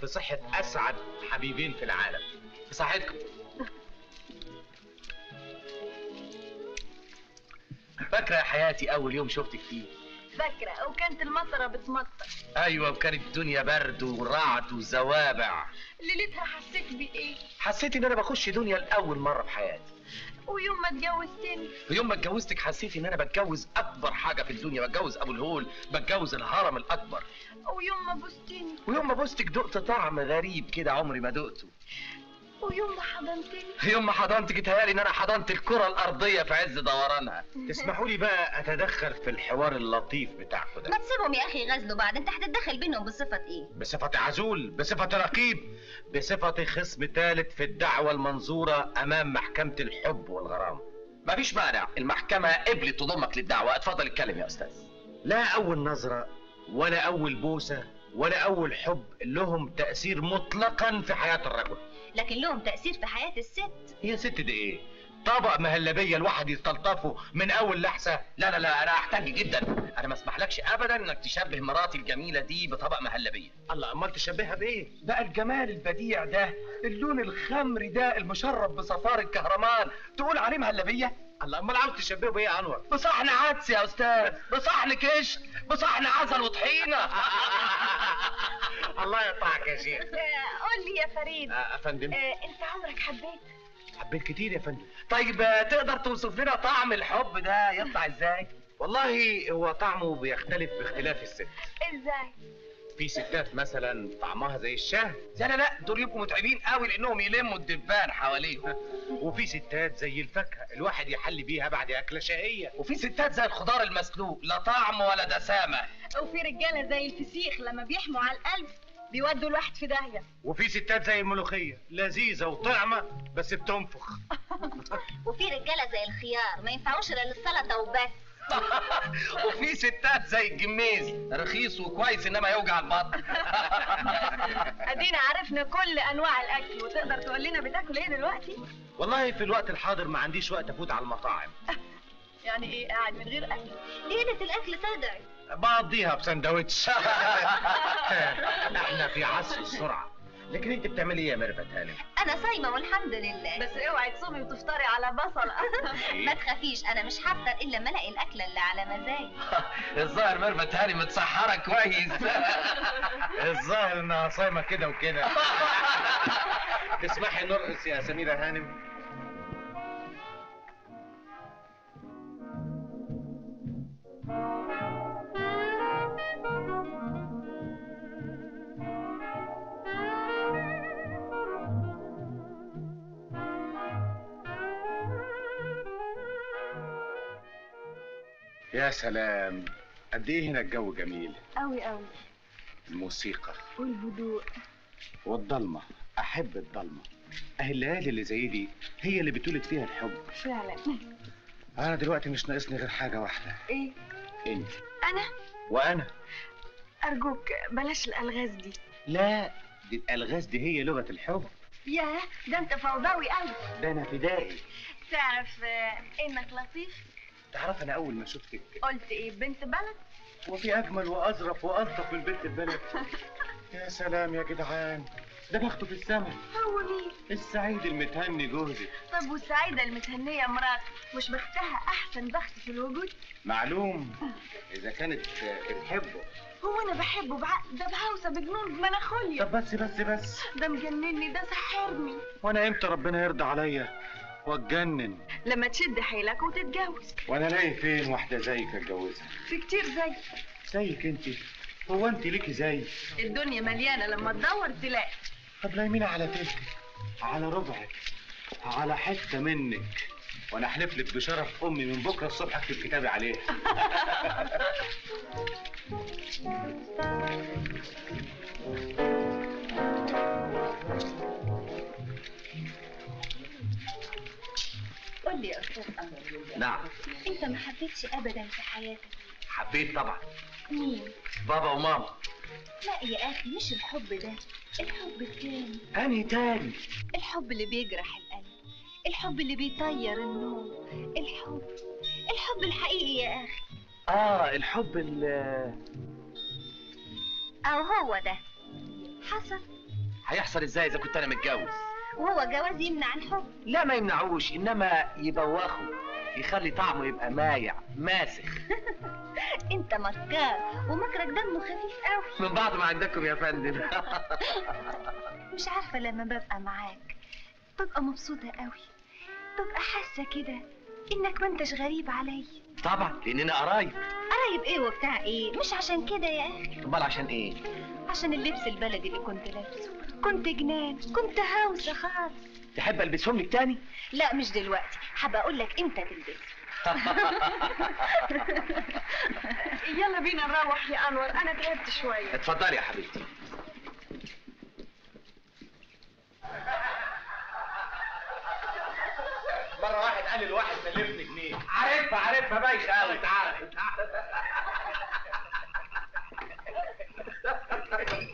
في صحة أسعد حبيبين في العالم. في صحتكم. فاكرة يا حياتي أول يوم شفتك فيه؟
فاكرة وكانت المطرة بتمطر.
أيوه وكانت الدنيا برد ورعد وزوابع.
ليلتها حسيت بإيه؟
حسيت إن أنا بخش دنيا لأول مرة في حياتي.
ويوم ما اتجوزتني.
في يوم ما اتجوزتك حسيت ان أنا بتجوز اكبر حاجة في الدنيا بتجوز ابو الهول بتجوز الهرم الاكبر.
ويوم ما بوستني.
ويوم ما بوستك دقت طعم غريب كده عمري ما دقته.
ويوم ما حضنتني.
يوم ما حضنتك اتهيألي إن أنا حضنت الكرة الأرضية في عز دورانها.
تسمحوا لي بقى أتدخل في الحوار اللطيف بتاعكم
ما
ده.
تسيبهم يا أخي يغزلوا بعض أنت هتتدخل بينهم بصفة إيه؟
بصفة عزول بصفة رقيب بصفة خصم ثالث في الدعوة المنظورة أمام محكمة الحب والغرام.
مفيش مانع. المحكمة قبلت تضمك للدعوة. اتفضل اتكلم يا أستاذ.
لا أول نظرة ولا أول بوسة ولا أول حب لهم تأثير مطلقا في حياة الرجل.
لكن لهم تأثير في حياة الست
هي ست دي إيه؟ طبق مهلبية الواحد يستلطفه من أول لحظة
لا لا لا أنا احتاج جدا أنا ما أسمحلكش ابدا إنك تشبه مراتي الجميلة دي بطبق مهلبية
الله أمال تشبهها بإيه؟ بقى الجمال البديع ده اللون الخمري ده المشرب بصفار الكهرمان تقول عليه مهلبية؟ الله أمال عاوز تشبهه بإيه يا أنور؟
بصحن عدس يا أستاذ. بصحن كش بصحن عسل وطحينة.
الله يقطعك يا شيخ.
قول لي يا فريد.
آه، أفندم
آه، أنت عمرك حبيت؟
حبيت كتير يا فندم.
طيب آه، تقدر توصف لنا طعم الحب ده يطلع إزاي؟
والله هو طعمه بيختلف باختلاف الست.
إزاي؟
في ستات مثلا طعمها زي الشهد
لا لا لا دول يبقوا متعبين قوي لأنهم يلموا الدبان حواليهم.
وفي ستات زي الفاكهة الواحد يحل بيها بعد أكلة شهية.
وفي ستات زي الخضار المسلوق لا طعم ولا دسامة.
وفي رجالة زي الفسيخ لما بيحموا على القلب بيودوا الواحد في داهية.
وفي ستات زي الملوخية لذيذة وطعمة بس بتنفخ.
وفي رجالة زي الخيار ما ينفعوش إلا للسلطة وبس.
وفي ستات زي الجميز. رخيص وكويس إنما يوجع البطن.
أدينا عرفنا كل أنواع الأكل وتقدر تقول لنا بتاكل إيه دلوقتي؟
والله في الوقت الحاضر ما عنديش وقت أفوت على المطاعم.
يعني إيه قاعد من غير أكل؟
ليله الأكل تدعي.
بقضيها بسندوتش. إحنا في عصر السرعة. لكن انت بتعملي إيه يا ميرفت هانم
أنا صايمة والحمد لله.
بس اوعي تصومي وتفطري على بصل.
ما تخافيش أنا مش هفطر إلا لما الاقي الأكلة اللي على مزاجي.
الظاهر ميرفت هاني متسحرة كويس.
الظاهر إنها صايمة كده وكده. تسمحي نرقص يا سميرة هانم؟ يا سلام. قد إيه هنا الجو جميل؟
قوي قوي
الموسيقى.
والهدوء.
والضلمة. أحب الضلمة. أهي الليالي اللي زي دي هي اللي بتولد فيها الحب.
فعلا.
أنا دلوقتي مش ناقصني غير حاجة واحدة.
إيه؟
أنت.
أنا؟
وأنا.
أرجوك بلاش الألغاز دي.
لا دي الألغاز دي هي لغة الحب.
ياه ده أنت فوضوي قوي
ده أنا فدائي.
تعرف إنك لطيف
تعرف أنا أول ما شفتك.
قلت إيه بنت بلد؟
وفي أجمل وأظرف وألطف من بنت البلد. يا سلام يا جدعان ده بخته في السما
هو مين؟
السعيد المتهني جوزي.
طب والسعيدة المتهنية مرات مش بختها أحسن بخت في الوجود؟
معلوم. إذا كانت بتحبه.
هو أنا بحبه بعقل ده بهوسه بجنون بمناخوليا
طب بس بس بس.
ده مجنني ده سحرني.
وأنا إمتى ربنا يرضى عليا؟ واتجنن.
لما تشد حيلك وتتجوز.
وأنا الاقي فين واحدة زيك اتجوزها؟
في كتير زي.
زيك انت. هو انت ليكي زي.
الدنيا مليانة لما تدور تلاقي.
طب لا يمين على تلتك على ربعك. على حتة منك. وأنا احلف لك بشرف امي من بكرة الصبح اكتب كتابي عليها.
قول لي يا أستاذ قمر
نعم.
انت ما حبيتش ابدا في حياتك.
حبيت طبعا.
مين؟
بابا وماما.
لا يا أخي مش الحب ده. الحب التاني
اني تاني؟
الحب اللي بيجرح القلب. الحب اللي بيطير النوم. الحب. الحب الحقيقي يا أخي.
آه الحب ال
أو هو ده. حصل.
هيحصل إزاي إذا كنت أنا متجوز؟
وهو جواز يمنع الحب؟
لا ما يمنعوش إنما يبوخوا يخلي طعمه يبقى مايع ماسخ.
أنت مكار ومكرك دمه خفيف قوي
من بعض ما عندكم يا فندم.
مش عارفة لما ببقى معاك ببقى مبسوطة قوي ببقى حاسة كده إنك ما أنتش غريب عليا.
طبعا لأننا قرايب.
قرايب إيه وبتاع إيه؟ مش عشان كده يا أخي.
أمال عشان إيه؟
عشان اللبس البلدي اللي كنت لابسه. كنت جنان كنت هاوسة خالص.
تحب البسهم لك تاني
لا مش دلوقتي. حابة أقول لك إمتى تلبسه.
يلا بينا نروح يا أنور. أنا تعبت شوية.
اتفضلي يا حبيبتي.
مرة واحد قال لواحد سلفني جنيه. عارفها عارفها بايخة قوي تعالى تعالى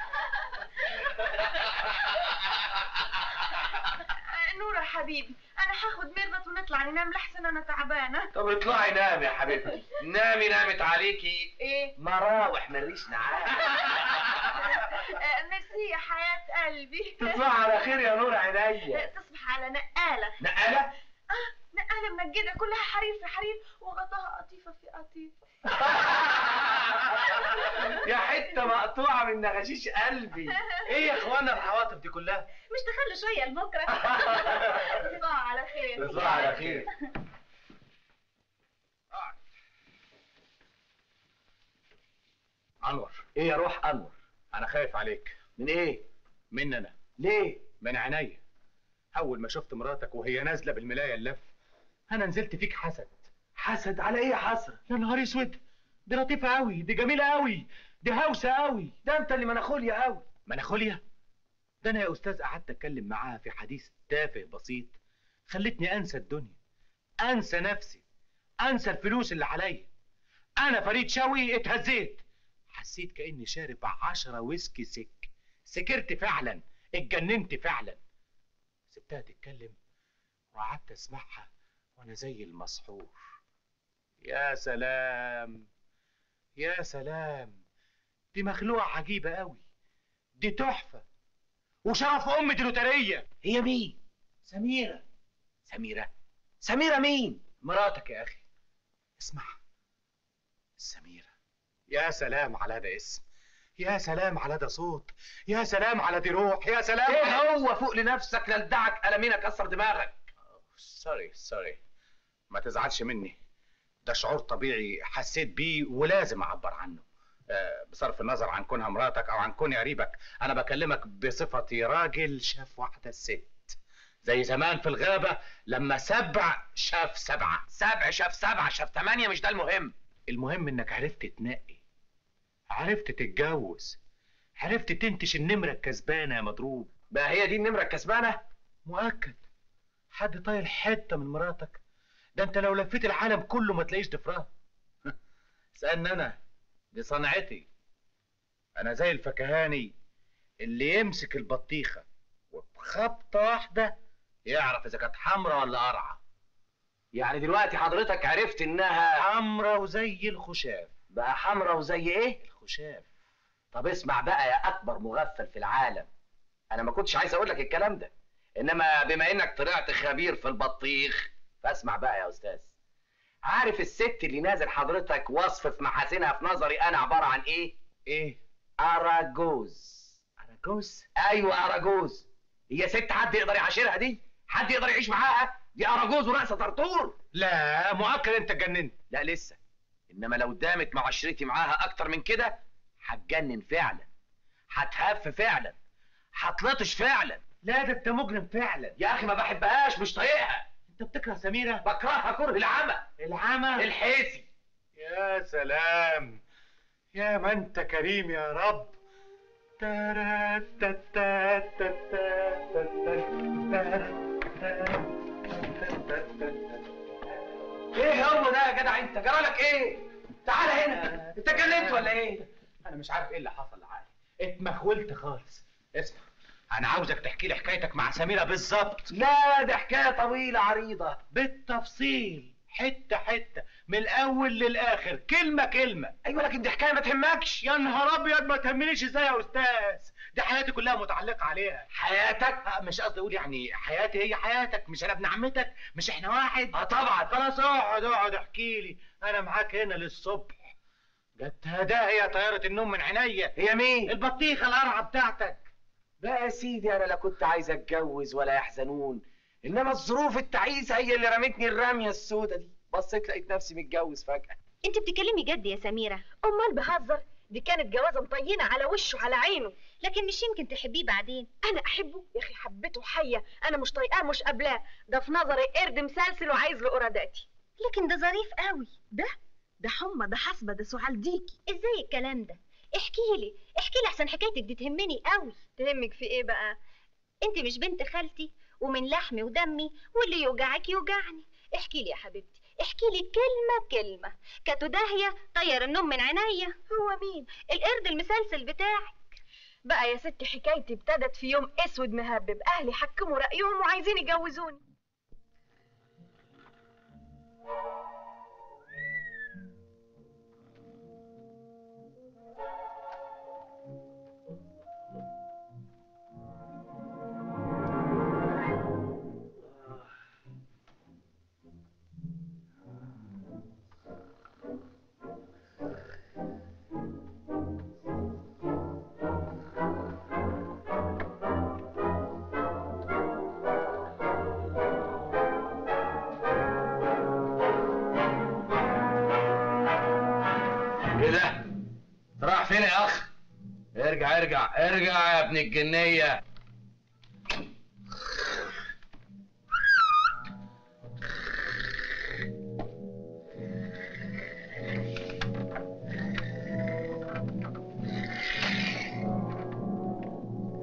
آه، نورة حبيبي أنا هاخد ميرفت ونطلع ننام لحسن أنا تعبانة.
طب اطلعي نامي يا حبيبتي. نامي نامت عليكي.
إيه؟
مراوح ماليش نعام
آه، ميرسي يا حياة قلبي.
تصبح على خير يا نور عينيا
آه، تصبح على نقالة.
نقالة؟
آه نقاله منجده كلها حرير في حرير وغطاها قطيفة في قطيفة.
يا حتة مقطوعة من نغشيش قلبي. إيه يا إخوانا العواطف دي كلها؟
مش تخلوا شوية لبكرة. تصبح على خير.
تصبح على خير.
أنور.
إيه يا روح أنور؟
أنا خايف عليك.
من إيه؟
من أنا.
ليه؟
من عينيا. أول ما شفت مراتك وهي نازلة بالملاية اللف أنا نزلت فيك حسد.
حسد على إيه حسرة
يا نهار أسود. دي لطيفة قوي دي جميلة قوي دي هوسه قوي
ده أنت اللي مناخوليا قوي
مناخوليا؟ ده أنا يا أستاذ قعدت أتكلم معاها في حديث تافه بسيط خلتني أنسى الدنيا أنسى نفسي أنسى الفلوس اللي عليا. أنا فريد شوقي اتهزيت. حسيت كأني شارب عشرة ويسكي سك. سكرت فعلا اتجننت فعلا. سبتها تتكلم وقعدت أسمعها. وأنا زي المسحور. يا سلام يا سلام. دي مخلوقة عجيبة قوي. دي تحفة. وشرف أم دي لوترية
هي مين؟
سميرة. سميرة.
سميرة مين؟
مراتك يا أخي. اسمع. سميرة. يا سلام على ده اسم. يا سلام على ده صوت. يا سلام على دي روح. يا سلام. إيه.
هو؟ فوق لنفسك للدعك قلمين اكسر دماغك.
sorry sorry ما تزعلش مني. ده شعور طبيعي حسيت بيه ولازم أعبر عنه. آه، بصرف النظر عن كونها مراتك أو عن كوني قريبك أنا بكلمك بصفتي راجل شاف واحدة ست. زي زمان في الغابة لما سبع شاف سبعة.
سبع شاف سبعة شاف ثمانية مش ده المهم.
المهم إنك عرفت تنقي عرفت تتجوز. عرفت تنتش النمرة الكسبانة يا مضروب.
بقى هي دي النمرة الكسبانة؟
مؤكد. حد طايل حتة من مراتك ده انت لو لفيت العالم كله ما تلاقيش ضفرها سألني أنا دي صنعتي. أنا زي الفكهاني اللي يمسك البطيخة وبخبطة واحدة يعرف إذا كانت حمرا ولا قرعة.
يعني دلوقتي حضرتك عرفت إنها
حمرا وزي الخشاف.
بقى حمرا وزي إيه؟
الخشاف.
طب اسمع بقى يا أكبر مغفل في العالم. أنا ما كنتش عايز أقول لك الكلام ده. إنما بما إنك طلعت خبير في البطيخ فاسمع بقى يا أستاذ. عارف الست اللي نازل حضرتك وصف في محاسنها في نظري أنا عبارة عن إيه؟
إيه؟
أراجوز.
أراجوز؟
أيوه أراجوز. هي ست حد يقدر يعاشرها دي؟ حد يقدر يعيش معاها؟ دي أراجوز ورأس طرطور.
لا مؤكد أنت اتجننت.
لا لسه. إنما لو دامت معاشرتي معاها أكتر من كده هتجنن فعلا. هتهف فعلا. هتلطش فعلا.
لا ده أنت مجرم فعلا.
يا أخي ما بحبهاش مش طايقها.
انت بتكره سميرة؟
بكرهها كره العمى.
العمى؟
الحيسي
يا سلام. يا ما انت كريم يا رب.
إيه هو ده يا جدع انت؟ جرالك إيه؟ تعال هنا. انت اتكلمت ولا إيه؟
أنا مش عارف إيه اللي حصل لعلي اتمخولت خالص. اسمع. أنا عاوزك تحكي لي حكايتك مع سميرة بالظبط.
لا دي حكاية طويلة عريضة.
بالتفصيل. حتة حتة. من الأول للآخر. كلمة كلمة.
أيوه لكن دي حكاية ما تهمكش.
يا نهار أبيض ما تهمنيش إزاي يا أستاذ؟ دي حياتي كلها متعلقة عليها.
حياتك؟
آه، مش قصدي أقول يعني حياتي هي حياتك مش أنا ابن عمتك مش إحنا واحد.
آه طبعا.
خلاص اقعد اقعد احكي لي. أنا معاك هنا للصبح. جت هدايا طيارة النوم من عينيا.
هي مين؟
البطيخة القرعة بتاعتك.
بقى يا سيدي أنا لا كنت عايز أتجوز ولا يحزنون. إنما الظروف التعيسه هي اللي رمتني الرمية السودة دي. بصيت لقيت نفسي متجوز فجأة.
أنت بتتكلمي جد يا سميرة.
أمال بهزر؟ دي كانت جوازة مطينة على وشه على عينه.
لكن مش يمكن تحبيه بعدين.
أنا أحبه؟ يا أخي حبيته حية. أنا مش طايقاه مش قابلاه. ده في نظري قرد مسلسل وعايز له قراداتي
لكن ده ظريف قوي.
ده؟ ده حمى ده حسبة ده سعال ديكي.
إزاي الكلام ده؟ احكي لي احكي لي احسن حكايتك دي تهمني قوي
تهمك في إيه بقى؟
أنت مش بنت خالتي ومن لحمي ودمي واللي يوجعك يوجعني. احكي لي يا حبيبتي احكي لي كلمة كلمة كانت داهية طير النوم من عينيا.
هو مين؟
القرد المسلسل بتاعك.
بقى يا ستي حكايتي ابتدت في يوم أسود مهبب. أهلي حكموا رأيهم وعايزين يجوزوني.
ارجع يا ابن الجنية.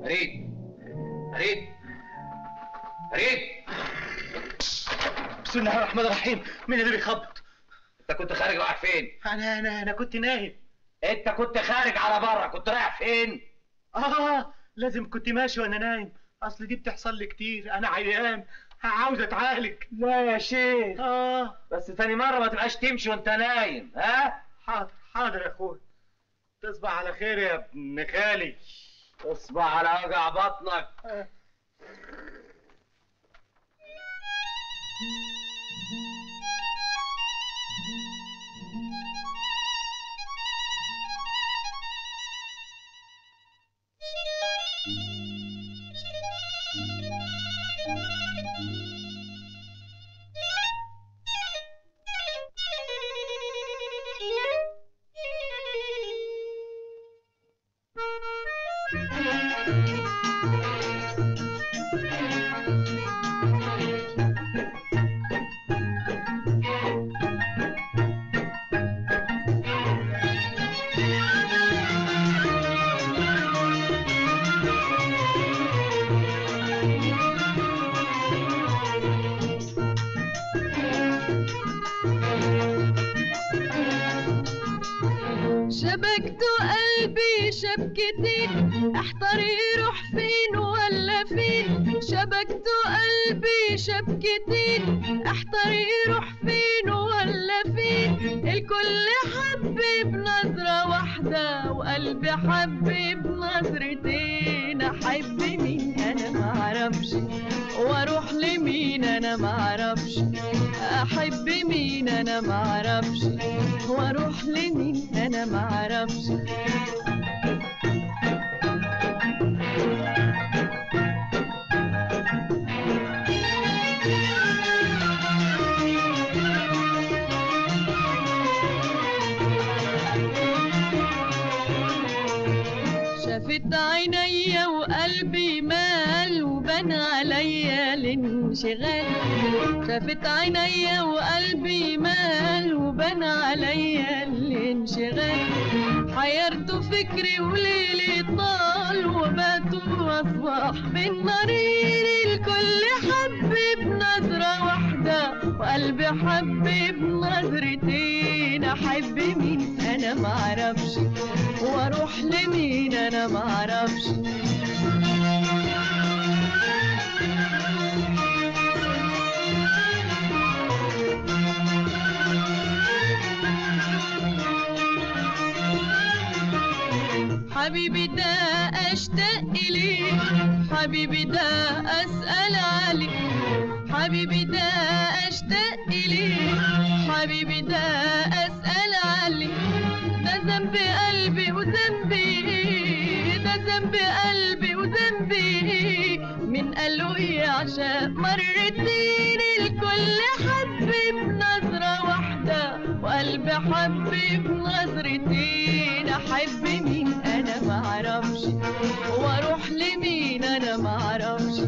فريد فريد فريد
بسم الله الرحمن الرحيم. مين اللي بيخبط؟
انت كنت خارج رايح فين؟
أنا أنا أنا كنت نايم.
انت كنت خارج على بره كنت رايح فين؟
آه لازم كنت ماشي وأنا نايم. أصل دي بتحصل لي كتير. أنا عيان. عاوز أتعالج.
لا يا شيخ
آه.
بس تاني مرة ما تبقاش تمشي وأنت نايم ها؟
حاضر حاضر يا أخوي تصبح على خير يا ابن خالي.
اصبح على وجع بطنك.
وقلبي فكري وليلي طال وبات واصبح بالنارين الكل حب بنظرة واحدة وقلبي حب بنظرتين أحب مين؟ أنا معرفش وأروح لمين؟ أنا معرفش حبيبي ده أسأل عليه حبيبي ده أشتاق اليه حبيبي ده أسأل عليه ده ذنب قلبي وذنبي إيه؟ ده ذنب قلبي وذنبي إيه؟ من قاله يعشق مرتين الكل حب بنظرة واحدة وقلبي حب بنظرتين أحب مين؟ أنا معرفش معرفش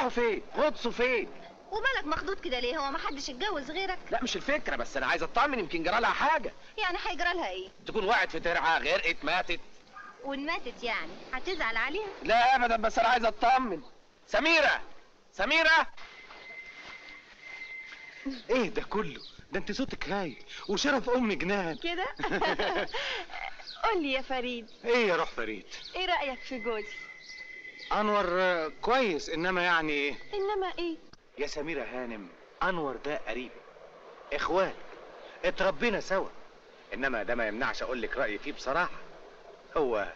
راحوا فين؟ غطسوا فين؟
ومالك مخضوض كده ليه؟ هو محدش اتجوز غيرك؟
لا مش الفكرة بس أنا عايز اطمن يمكن جرى لها حاجة.
يعني هيجرى لها إيه؟
تكون وقعت في ترعة غرقت ماتت.
وإن ماتت يعني هتزعل عليها؟
لا ابدا بس أنا عايز اطمن سميرة! سميرة! إيه ده كله؟ ده أنت صوتك هايل وشرف ام جنان.
كده؟ قول لي يا فريد.
إيه يا روح فريد؟
إيه رأيك في جوزي؟
أنور كويس. إنما يعني إيه؟
إنما إيه؟
يا سميرة هانم أنور ده قريب. إخوات اتربينا سوا. إنما ده ما يمنعش أقول لك رأيي فيه بصراحة. هو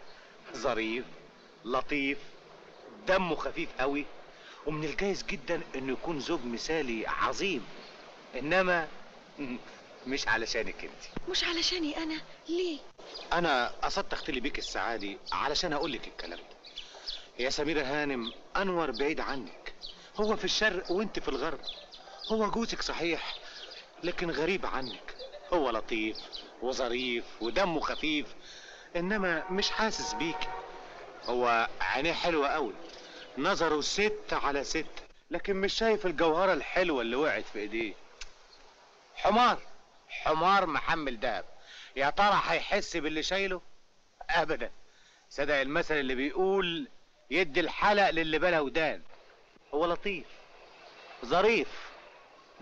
ظريف لطيف دمه خفيف قوي ومن الجايز جدا إنه يكون زوج مثالي عظيم. إنما مش علشانك أنت.
مش علشاني أنا ليه؟
أنا قصدت اختلي بيك السعادي علشان أقول لك الكلام ده. يا سميرة هانم أنور بعيد عنك. هو في الشرق وأنت في الغرب. هو جوزك صحيح لكن غريب عنك. هو لطيف وظريف ودمه خفيف إنما مش حاسس بيك. هو عينيه حلوة قوي نظره ست على ست لكن مش شايف الجوهرة الحلوة اللي وقعت في إيديه. حمار حمار محمل دهب. يا ترى هيحس باللي شايله؟ ابدا. صدق المثل اللي بيقول يدي الحلق للي بلا ودان. هو لطيف ظريف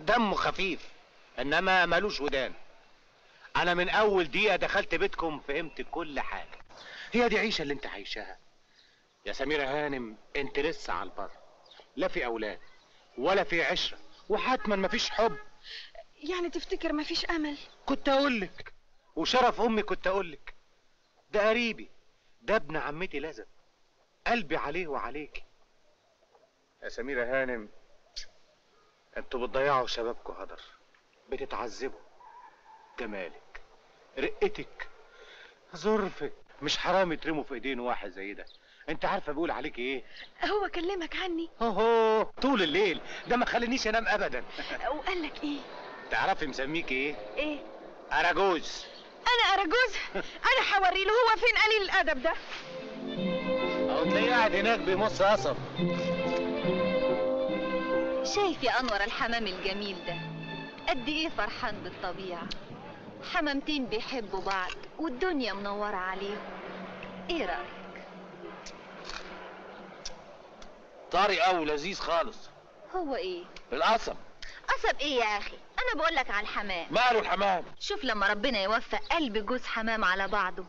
دمه خفيف إنما ملوش ودان. أنا من أول دقيقة دخلت بيتكم فهمت كل حاجة. هي دي عيشة اللي أنت عايشاها. يا سميره هانم أنت لسه على البر. لا في أولاد ولا في عشرة وحتما مفيش حب.
يعني تفتكر مفيش أمل؟
كنت أقول لك وشرف أمي كنت أقول لك ده قريبي ده ابن عمتي لازم. قلبي عليه وعليك يا سميرة هانم أنتوا بتضيعوا شبابكم هدر. بتتعذبوا. جمالك رقتك ظرفك مش حرام يترموا في ايدين واحد زي ده. انت عارفة بيقول عليك إيه؟
هو كلمك عني.
اوهو طول الليل. ده ما خلينيش انام ابدا.
وقال لك إيه؟
تعرفي مسميك إيه؟
إيه؟
اراجوز.
أنا اراجوز؟ أنا هوري له هو فين قليل الادب ده؟
أو تلاقيه قاعد هناك بيمص قصب
شايف يا أنور الحمام الجميل ده؟ قد إيه فرحان بالطبيعة. حمامتين بيحبوا بعض والدنيا منورة عليهم إيه رأيك؟
طري قوي لذيذ خالص.
هو إيه؟
القصب.
قصب إيه يا أخي؟ أنا بقولك على الحمام.
ماله الحمام؟
شوف لما ربنا يوفق قلب جوز حمام على بعضه.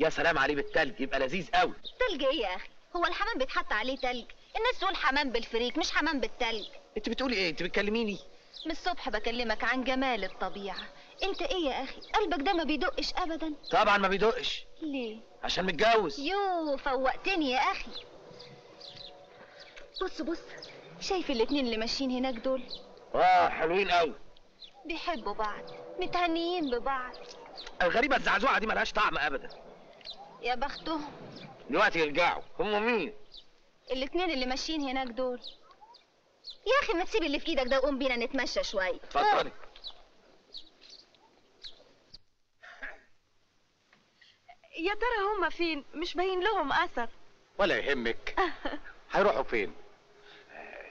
يا سلام عليه بالتلج يبقى لذيذ قوي.
تلج إيه يا أخي؟ هو الحمام بيتحط عليه تلج. الناس تقول حمام بالفريك مش حمام بالتلج.
انت بتقولي إيه؟ انت بتكلميني؟
من الصبح بكلمك عن جمال الطبيعة. انت إيه يا أخي؟ قلبك ده ما بيدقش ابدا.
طبعا ما بيدقش.
ليه؟
عشان متجوز.
يو فوقتني يا أخي. بص بص شايف الاتنين اللي ماشيين هناك دول؟
آه حلوين قوي.
بيحبوا بعض متهنيين ببعض.
الغريبة الزعزوعة دي ملهاش طعم ابدا.
يا بختهم.
دلوقتي يرجعوا هم مين؟
الاتنين اللي ماشيين هناك دول. يا أخي ما تسيب اللي في إيدك ده وقوم بينا نتمشى شوية
اتفضلي.
يا ترى هما فين؟ مش باين لهم أثر.
ولا يهمك. هيروحوا فين؟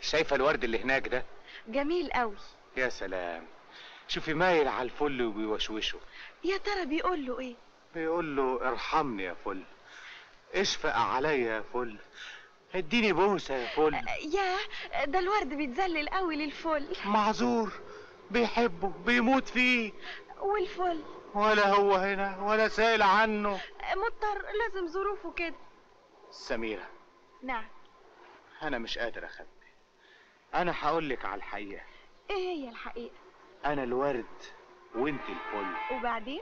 شايفة الورد اللي هناك ده؟
جميل قوي.
يا سلام. شوفي مايل على الفل وبيوشوشه
يا ترى بيقول له إيه؟
بيقول له ارحمني يا فل. اشفق عليا يا فل. اديني بوسه يا فل.
يا ده الورد بيتذلل قوي للفل.
معذور. بيحبه بيموت فيه.
والفل.
ولا هو هنا ولا سائل عنه.
مضطر لازم ظروفه كده.
سميرة.
نعم.
أنا مش قادر أخبي. أنا هقولك على الحقيقة.
إيه هي الحقيقة؟
أنا الورد وأنت الفل.
وبعدين؟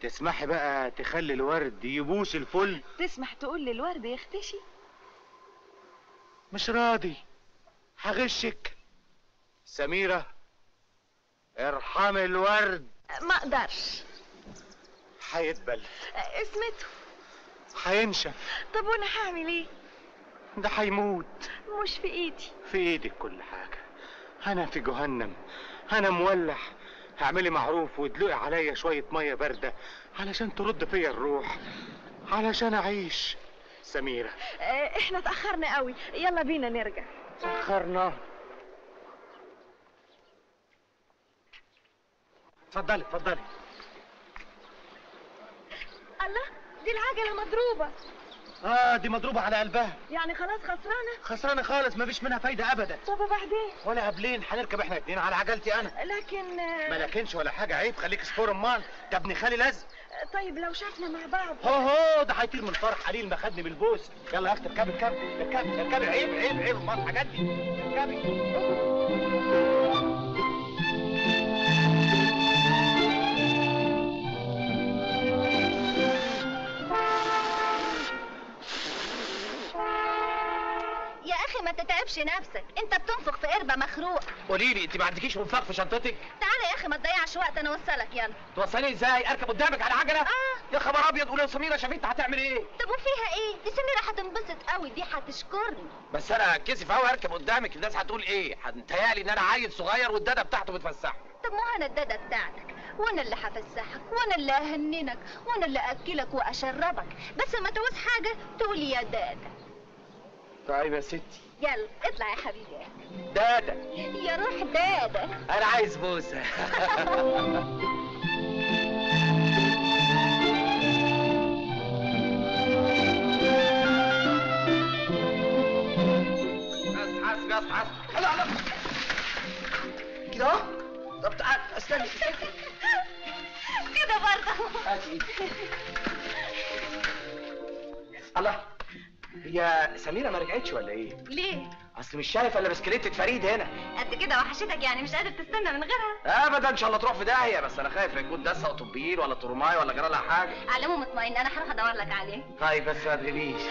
تسمحي بقى تخلي الورد يبوس الفل؟
تسمح تقول للورد يختشي؟
مش راضي. هغشك. سميرة ارحمي الورد.
ما أقدرش.
هيدبل
اسمته.
هينشف.
طب وأنا هعمل إيه؟
ده هيموت.
مش في ايدي.
في إيدك كل حاجة. أنا في جهنم. أنا مولع. اعملي معروف وادلقي عليا شوية مية باردة علشان ترد فيا الروح علشان أعيش. سميرة.
آه، إحنا اتاخرنا قوي. يلا بينا نرجع.
تأخرنا؟ اتفضلي اتفضلي.
الله دي العجلة مضروبة.
آه دي مضروبة على قلبها.
يعني خلاص خسرانة؟
خسرانة خالص مفيش منها فايدة ابدا.
طب وبعدين؟
ولا قبلين هنركب إحنا اتنين على عجلتي أنا.
لكن آه،
ما لكنش ولا حاجة عيب خليك سبور امال ده ابن خالي لازم
طيب لو شافنا مع بعض.
هو هو ده هيطير من الفرح. قليل ما خدني بالبوس. يلا يا أختي اركبي اركبي اركبي اركبي. عيب عيب عيب امال الحاجات دي. اركبي.
تتعبش نفسك. انت بتنفخ في قربة مخروق
قولي لي انت ما عندكيش منفاخ في شنطتك؟
تعالى يا أخي ما تضيعش وقت أنا اوصلك. يلا.
توصلي إزاي؟ اركب قدامك على عجلة؟
آه.
يا خبر ابيض ولو سميره شافت هتعمل إيه؟
طب وفيها إيه؟ دي سميرة هتنبسط قوي دي هتشكرني.
بس أنا كسف قوي اركب قدامك. الناس هتقول إيه؟ هتهيألي ان أنا عيل صغير والدادة بتاعته بتفسحه
طب ما أنا الدادة بتاعتك وأنا اللي هفسحك وأنا اللي اهننك وأنا اللي اكلك واشربك. بس ما تعوز حاجة تقول يا دادا
طيب يا ستي.
يلا اطلع يا حبيبي.
دادة.
يا روح دادا
أنا عايز بوسة. لا لا كده؟ اهو طب تعال استنى
كده برضه.
الله. هي سميرة ما رجعتش ولا إيه؟
ليه؟
أصل مش شايف إلا بسكليتة فريد هنا.
قد كده وحشتك يعني مش قادر تستنى من غيرها.
ابدا إن شاء الله تروح في داهية بس أنا خايف لا يكون دسة طبيل ولا ترماي ولا جرى لها حاجة.
على العموم اطمئن أنا هروح أدور لك عليه.
طيب بس ما تغيبيش.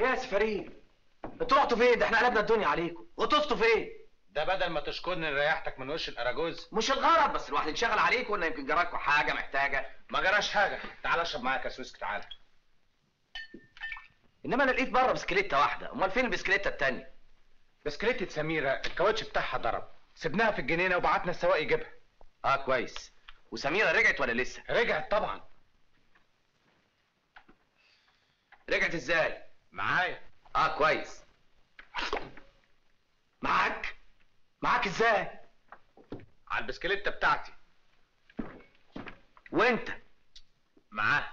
يا فريد أنتوا رحتوا فين؟ ده إحنا قلبنا الدنيا عليكم. غطستوا فين؟
ده بدل ما تشكرني ريحتك من وش الأراجوز.
مش الغرض بس الواحد ينشغل عليكم ولا يمكن جراكوا حاجة محتاجة.
ما جراش حاجة. تعال اشرب معاك يا سوسك تعال.
إنما أنا لقيت بره بسكليتة واحدة. أمال فين البسكليتة التانية؟
بسكليتة سميرة الكاوتش بتاعها ضرب. سبناها في الجنينة وبعتنا السواق يجيبها.
آه كويس. وسميرة رجعت ولا لسه؟
رجعت طبعا.
رجعت إزاي؟
معايا.
آه كويس. معاك؟ معاك إزاي؟
على البسكليتة بتاعتي.
وانت؟
معاه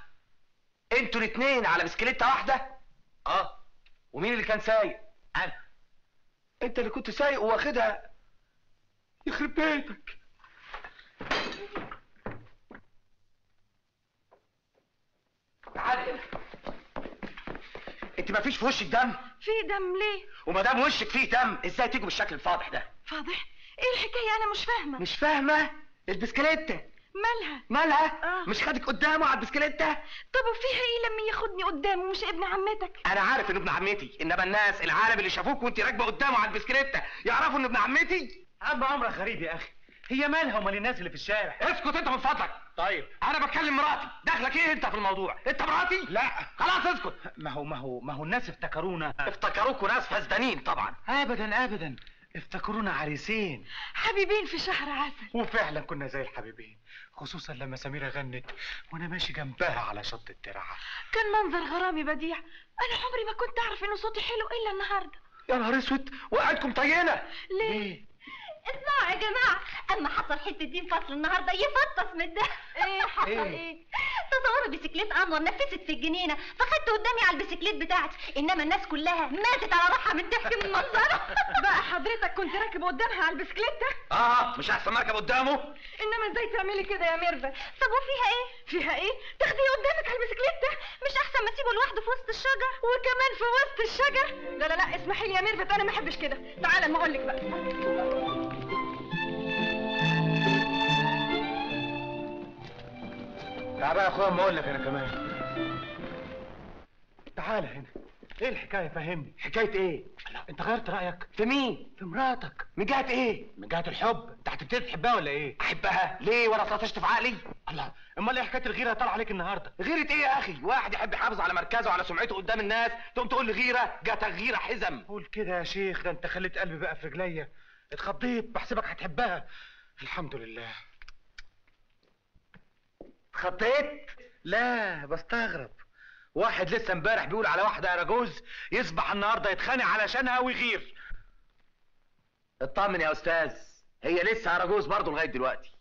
أنتوا الاتنين على بسكليتة واحدة؟
آه.
ومين اللي كان سايق؟
أنا.
انت اللي كنت سايق واخدها. يخرب بيتك. تعالي. هنا انت ما فيش في وشك دم؟
في دم ليه؟
وما دام وشك فيه دم إزاي تيجوا بالشكل الفاضح ده؟
فاضح؟ إيه الحكاية؟ أنا مش فاهمة.
مش فاهمة؟ البسكليتة
مالها؟
مالها؟
آه.
مش خدك قدامه على البسكليتة
طب وفيها إيه لما ياخدني قدامه مش ابن عمتك؟
أنا عارف إنه ابن عمتي إنما الناس العالم اللي شافوك وأنت راكبة قدامه على البسكليتة يعرفوا إنه ابن عمتي؟
عم عمرك غريب يا أخي هي مالها ومال الناس اللي في الشارع؟
اسكت أنت من فضلك!
طيب.
أنا بتكلم مراتي. دخلك إيه أنت في الموضوع؟ أنت مراتي؟
لا.
خلاص اسكت.
ما هو ما هو ما هو الناس افتكرونا.
افتكروكوا ناس فاسدانين طبعا.
ابدا ابدا. افتكرونا عريسين.
حبيبين في شهر عسل.
وفعلا كنا زي الحبيبين خصوصا لما سميرة غنت وأنا ماشي جنبها على شط الترعة.
كان منظر غرامي بديع. أنا عمري ما كنت أعرف إنه صوتي حلو إلا النهارده.
يا نهار أسود وقعدكم طينة.
ليه؟
اسمعوا يا جماعة أما حصل حتة دين فصل النهاردة يفطس من الضحك
إيه حصل
إيه؟
إيه.
تصوروا بسكليت أنور نفست في الجنينة فخدت قدامي على البسكليت بتاعتي إنما الناس كلها ماتت على روحها من الضحك من منظره
بقى حضرتك كنت راكب قدامها على البسكليتة
آه مش أحسن مركب قدامه.
إنما إزاي تعملي كده يا ميرفت
طب وفيها إيه؟
فيها إيه؟ تاخديه قدامك على البسكليتة
مش أحسن ما تسيبه لوحده في وسط الشجر؟
وكمان في وسط الشجر؟ لا لا لا اسمحي لي يا ميرفت أنا ما أحبش كده. تعالى ما أقول لك بقى.
تعال بقى يا أخويا ما أقول لك أنا كمان. تعال هنا. إيه الحكاية؟ فهمني.
حكاية إيه؟
لا أنت غيرت رأيك.
في مين؟
في مراتك.
من جهة إيه؟
من جهة الحب. أنت هتبتدي تحبها ولا إيه؟
أحبها. ليه؟ وأنا طرطشت في عقلي.
الله. أمال إيه حكاية الغيرة طالعة عليك النهارده؟
غيرة إيه يا أخي؟ واحد يحب يحافظ على مركزه وعلى سمعته قدام الناس تقوم تقول لي غيرة جاتك غيرة حزم.
قول كده يا شيخ ده أنت خليت قلبي بقى في رجليا. اتخضيت بحسبك هتحبها. الحمد لله.
اتخطيت؟
لا بستغرب. واحد لسه امبارح بيقول على واحدة اراجوز يصبح النهارده يتخانق علشانها ويغير.
اطمن يا أستاذ هي لسه اراجوز برضه لغاية دلوقتي.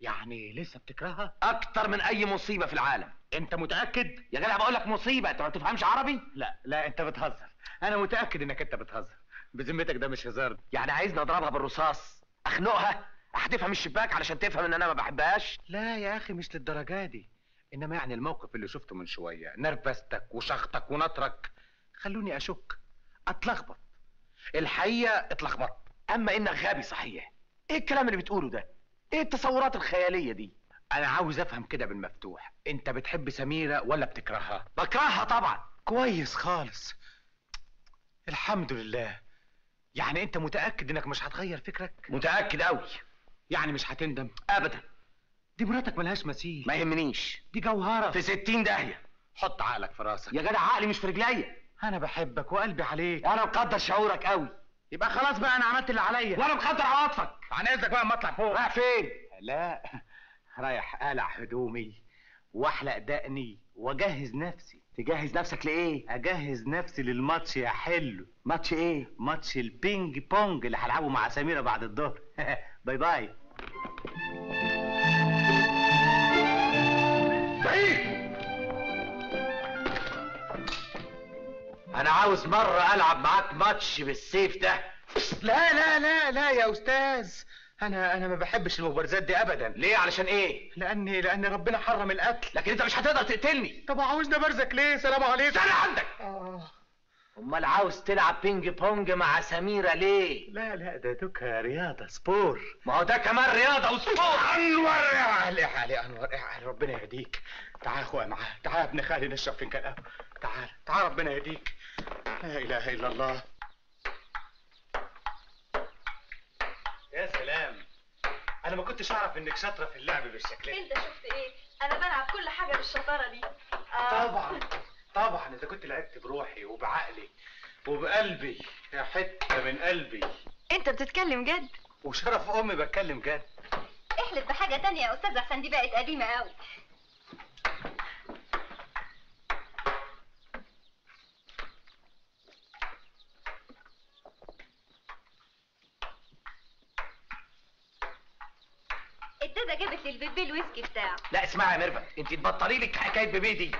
يعني لسه بتكرهها؟
أكتر من أي مصيبة في العالم.
أنت متأكد؟
يا جدع بقول لك مصيبة أنت ما بتفهمش عربي؟
لا لا أنت بتهزر. أنا متأكد إنك أنت بتهزر. بذمتك ده مش هزار.
يعني عايزني اضربها بالرصاص. أخنقها. من الشباك علشان تفهم إن أنا ما بحبهاش.
لا يا أخي مش للدرجة دي. إنما يعني الموقف اللي شفته من شوية نرفزتك وشخطك ونطرك خلوني أشك أتلخبط. الحقيقة اتلخبطت.
أما إنك غبي صحيح. إيه الكلام اللي بتقوله ده؟ إيه التصورات الخيالية دي؟
أنا عاوز أفهم كده بالمفتوح. أنت بتحب سميرة ولا بتكرهها؟
بكرهها طبعا.
كويس خالص. الحمد لله. يعني أنت متأكد إنك مش هتغير فكرك؟
متأكد قوي
يعني مش هتندم.
ابدا.
دي مراتك ملهاش مثيل.
ما يهمنيش.
دي جوهرة.
في ستين داهية.
حط عقلك في راسك.
يا جدع عقلي مش في رجليا
أنا بحبك وقلبي عليك.
وأنا مقدر شعورك قوي.
يبقى خلاص بقى أنا عملت اللي عليا.
وأنا مقدر عواطفك.
عن اذنك بقى أما أطلع فوق.
رايح فين؟
لا. رايح اقلع هدومي وأحلق دقني وأجهز نفسي.
تجهز نفسك لإيه؟
أجهز نفسي للماتش يا حلو.
ماتش إيه؟
ماتش البينج بونج اللي هلعبه مع سميرة بعد الظهر. bye bye.
بعيد! أنا عاوز مرة ألعب معاك ماتش بالسيف ده.
لا لا لا لا يا أستاذ. أنا أنا ما بحبش المبارزات دي ابدا.
ليه؟ علشان إيه؟
لأني لأن ربنا حرم القتل
لكن أنت مش هتقدر تقتلني.
طب عاوزني أبارزك ليه؟ سلام عليكم.
استنى عندك!
آه.
أمال عاوز تلعب بينج بونج مع سميرة ليه؟
لا لا ده دوكا رياضة sport.
ما هو ده كمان رياضة وسبور.
أنور يا علي يا علي أنور يا علي ربنا يهديك. تعال يا أخويا معاه. تعال يا ابن خالي نشرب فنجان قهوه تعال تعال ربنا يهديك. لا إله إلا الله. يا سلام. أنا ما كنتش أعرف إنك شاطرة في اللعب بالشكل ده.
أنت شفت إيه؟ أنا بلعب كل حاجة بالشطارة دي.
طبعا. طبعا إذا كنت لعبت بروحي وبعقلي وبقلبي يا حتة من قلبي.
أنت بتتكلم جد؟
وشرف أمي بتكلم جد.
احلف بحاجة تانية يا أستاذ أحسن دي بقت قديمة قوي الدادة جابت لل baby الويسكي بتاعه.
لا اسمعي يا ميرفت انت تبطلي لك حكاية baby دي.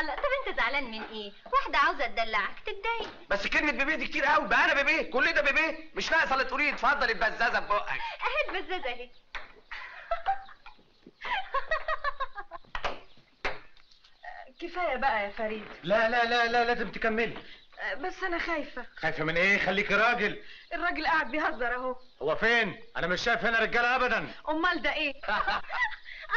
الله طب انت زعلان من إيه؟ واحدة عاوزة تدلعك تتضايق.
بس كلمة بيبي دي كتير قوي. بقى أنا بيبي كل ده بيبي مش ناقصة اللي تقولي لي اتفضل البزازة ببقك
اهي البزازة اهي.
كفاية بقى يا فريد.
لا لا لا لا لازم تكملي.
بس أنا خايفة.
خايفة من إيه؟ خليكي راجل.
الراجل قاعد بيهزر أهو.
هو فين؟ أنا مش شايف هنا رجالة ابدا.
أمال ده إيه؟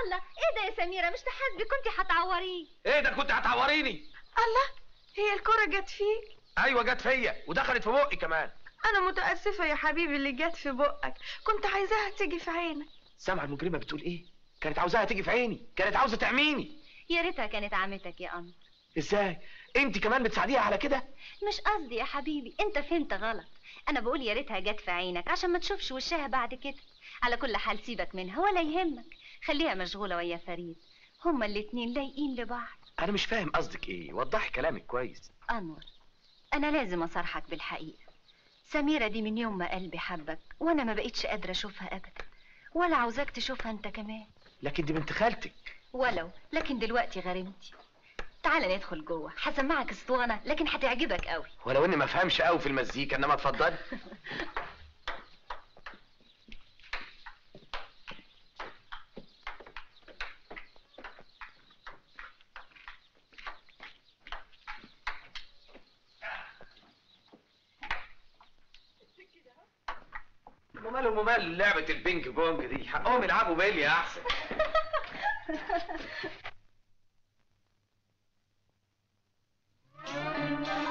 الله إيه ده يا سميرة؟ مش تحاسبي كنت هتعوريه
إيه ده كنت هتعوريني؟
الله هي الكرة جت فيك؟
أيوه جت فيا ودخلت في بقي كمان.
أنا متأسفة يا حبيبي اللي جت في بقك. كنت عايزاها تيجي في عينك.
سامعه المجرمة بتقول إيه؟ كانت عاوزاها تيجي في عيني كانت عاوزة تعميني
يا ريتها كانت عمتك يا قمر
إزاي؟ أنت كمان بتساعديها على كده؟
مش قصدي يا حبيبي أنت فهمت غلط. أنا بقول يا ريتها جت في عينك عشان ما تشوفش وشها بعد كده. على كل حال سيبك منها ولا يهمك. خليها مشغولة ويا فريد. هما الاتنين لايقين لبعض
أنا مش فاهم قصدك إيه. وضحي كلامك كويس.
أنور أنا لازم أصارحك بالحقيقة. سميرة دي من يوم ما قلبي حبك وأنا ما بقيتش قادرة أشوفها ابدا. ولا عاوزاك تشوفها أنت كمان.
لكن دي بنت خالتك.
ولو لكن دلوقتي غريمتي تعال ندخل جوه. هسمعك أسطوانة لكن هتعجبك قوي
ولو إني ما فهمش قوي في المزيكا إنما اتفضلي. وماله ومال لعبة البينج بونج دي. حقهم يلعبوا
بلي
أحسن.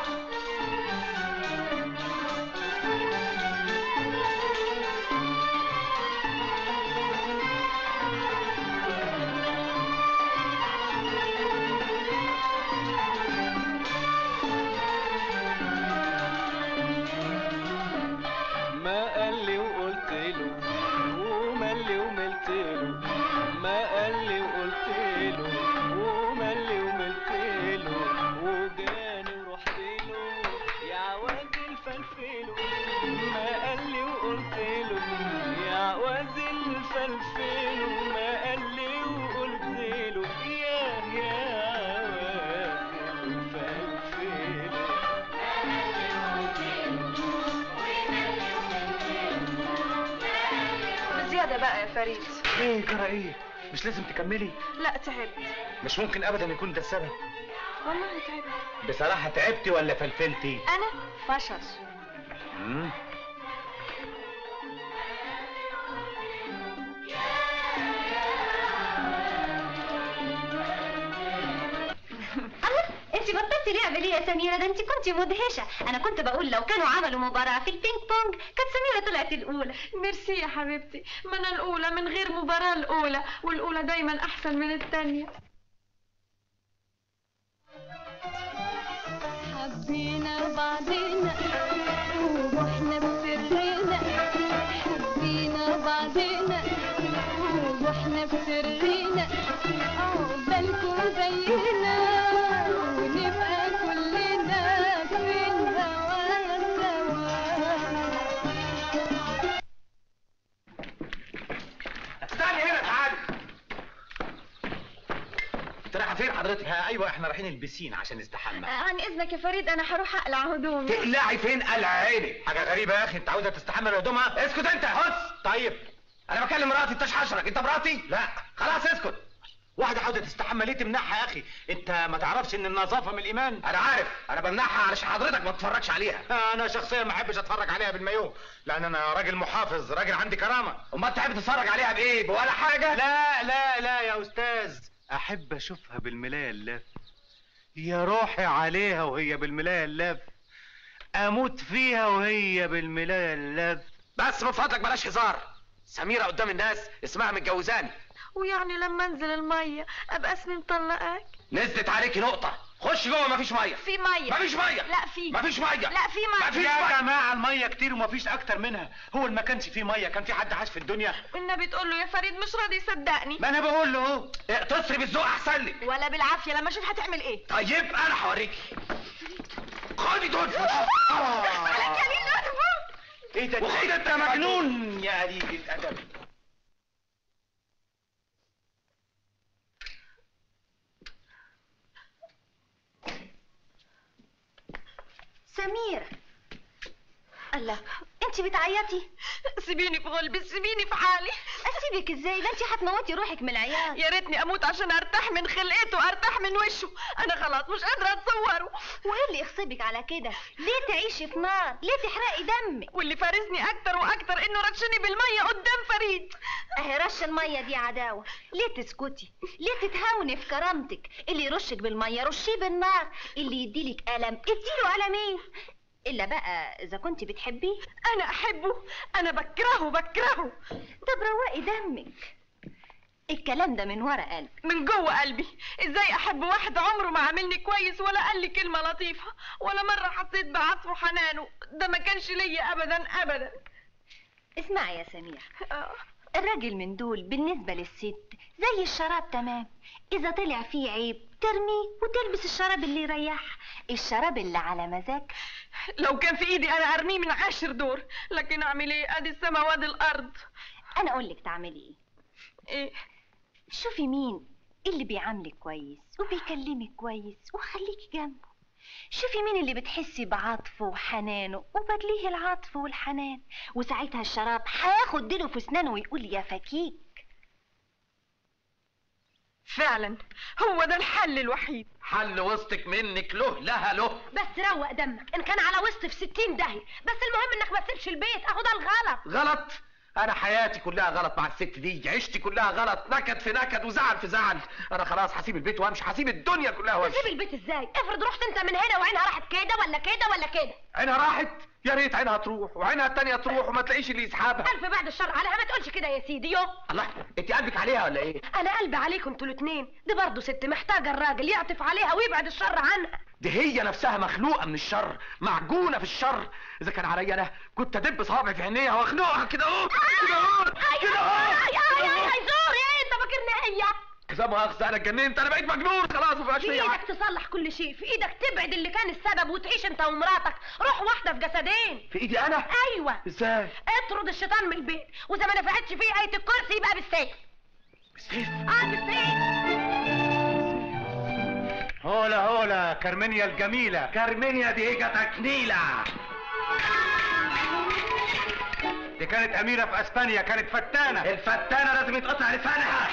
جرى إيه؟ مش لازم تكملي؟
لا تعبت.
مش ممكن ابدا يكون ده السبب.
والله تعبت.
بصراحة تعبتي ولا فلفلتي؟
أنا فشل.
مم.
لعب ليه يا سميرة ده انت كنت مدهشة. أنا كنت بقول لو كانوا عملوا مباراة في البينج بونج كانت سميرة طلعت الأولى.
ميرسي يا حبيبتي. ما أنا الأولى من غير مباراة الأولى والأولى دايما أحسن من الثانية
حبينا بعضنا وروحنا بسرنا. حبينا بعضنا وروحنا بسرنا.
حضرتك
آه أيوه إحنا رايحين البسين عشان نستحمى.
عن إذنك يا فريد أنا هروح أقلع هدومي.
تقلعي فين؟ قلع عينك
حاجة غريبة يا أخي أنت عاوزة تستحمى بهدومها
اسكت أنت. هس
طيب
أنا بكلم مراتي انت حشرك أنت مراتي؟
لا.
خلاص اسكت.
واحدة عاوزة تستحمى ليه تمنعها يا أخي؟ أنت ما تعرفش إن النظافة من الإيمان؟
أنا عارف. أنا بمنعها علشان حضرتك ما تتفرجش عليها.
أنا شخصيا ما أحبش أتفرج عليها بالمايوه لأن أنا راجل محافظ راجل عندي كرامة.
أمال تحب تتفرج عليها بإيه؟ بولا حاجة؟
لا لا لا يا أستاذ. أحب أشوفها بالملاية اللف. يا روحي عليها وهي بالملاية اللف. أموت فيها وهي بالملاية اللف.
بس من فضلك بلاش هزار. سميرة قدام الناس اسمها متجوزاني.
ويعني لما أنزل المية أبقى اسمي مطلقاك
نزلت عليكي نقطة. خش جوه مفيش مية.
في مية.
مفيش مية.
لا في
مفيش مية.
لا في مية.
مفيش
يا
مية.
جماعة المية كتير ومفيش أكتر منها. هو اللي ما كانش فيه مية كان في حد عاش في الدنيا.
النبي تقول له يا فريد مش راضي يصدقني.
ما أنا بقول له. اهو
اقتصري بالذوق أحسن لك
ولا بالعافية لما أشوف هتعمل إيه؟
طيب أنا هوريكي خدي دول.
إيه ده أنت؟
مجنون.
يا قليل الأدب.
سميره الله انت بتعيطي؟
سيبيني في غلبي سيبيني في حالي.
اسيبك إزاي؟ ده انت هتموتي روحك من العياط.
يا ريتني أموت عشان ارتاح من خلقته ارتاح من وشه. أنا خلاص مش قادرة اتصوره.
وايه اللي يغصبك على كده؟ ليه تعيشي في نار؟ ليه تحرقي دمك؟
واللي فارسني أكتر وأكتر انه رشني بالمية قدام فريد.
اهي رش المية دي عداوة. ليه تسكتي؟ ليه تتهاوني في كرامتك؟ اللي يرشك بالمية رشيه بالنار. اللي يديلك قلم اديله قلمين إلا بقى إذا كنت بتحبيه.
أنا أحبه. أنا بكرهه بكرهه.
طب روقي دمك. الكلام ده من ورا قلب
من جوه قلبي. إزاي أحب واحد عمره ما عاملني كويس ولا قال لي كلمة لطيفة؟ ولا مرة حسيت بعطفه وحنانه. ده ما كانش ليا ابدا ابدا.
اسمعي يا سمير.
آه.
الراجل من دول بالنسبة للست زي الشراب تمام. إذا طلع فيه عيب ترميه وتلبس الشراب اللي يريحها الشراب اللي على مزاج
لو كان في إيدي أنا أرميه من عاشر دور لكن أعمل إيه؟ أدي السما وادي الأرض.
أنا أقول لك تعملي إيه؟
إيه؟
شوفي مين اللي بيعاملك كويس وبيكلمك كويس وخليكي جنبه. شوفي مين اللي بتحسي بعطفه وحنانه وبدليه العطف والحنان. وساعتها الشراب هياخد ديله في أسنانه ويقول يا فكيك.
فعلا هو ده الحل الوحيد.
حل وسطك منك له لها له.
بس روق دمك إن كان على وسط في ستين داهية بس المهم إنك ما تسيبش البيت اهو ده الغلط.
غلط؟ أنا حياتي كلها غلط مع الست دي عشتي كلها غلط نكد في نكد وزعل في زعل. أنا خلاص هسيب البيت وأمشي هسيب الدنيا كلها وأمشي.
تسيب البيت إزاي؟ افرض رحت أنت من هنا وعينها راحت كده ولا كده ولا كده؟
عينها راحت يا ريت عينها تروح وعينها التانية تروح وما تلاقيش اللي يسحبها.
ألف بعد الشر عليها ما تقولش كده يا سيدي يوم
الله أنت قلبك عليها ولا إيه؟
أنا قلبي عليكم أنتوا الاتنين. دي برضه ست محتاجة الراجل يعطف عليها ويبعد الشر عنها.
دي هي نفسها مخلوقة من الشر معجونة في الشر. إذا كان عليا أنا كنت أدب صوابعي في عينيها واخنقها كده أهو كده أهو كده أهو.
يا يا يا زور إيه أنت فاكرني هي؟
لا مؤاخذه أنا اتجننت أنا بقيت مجنون خلاص ما
في
حاجة.
تصلح كل شيء في إيدك تبعد اللي كان السبب وتعيش أنت ومراتك. روح واحدة في جسدين.
في إيدي أنا؟
أيوه.
إزاي؟
اطرد الشيطان من البيت وإذا ما نفعتش فيه آية الكرسي يبقى بالسيف.
بالسيف؟
آه بالسيف.
هولا هولا كارمينيا الجميلة.
كارمينيا دي جاتك نيله
دي كانت أميرة في أسبانيا كانت فتانة.
الفتانة لازم يتقطع لسانها.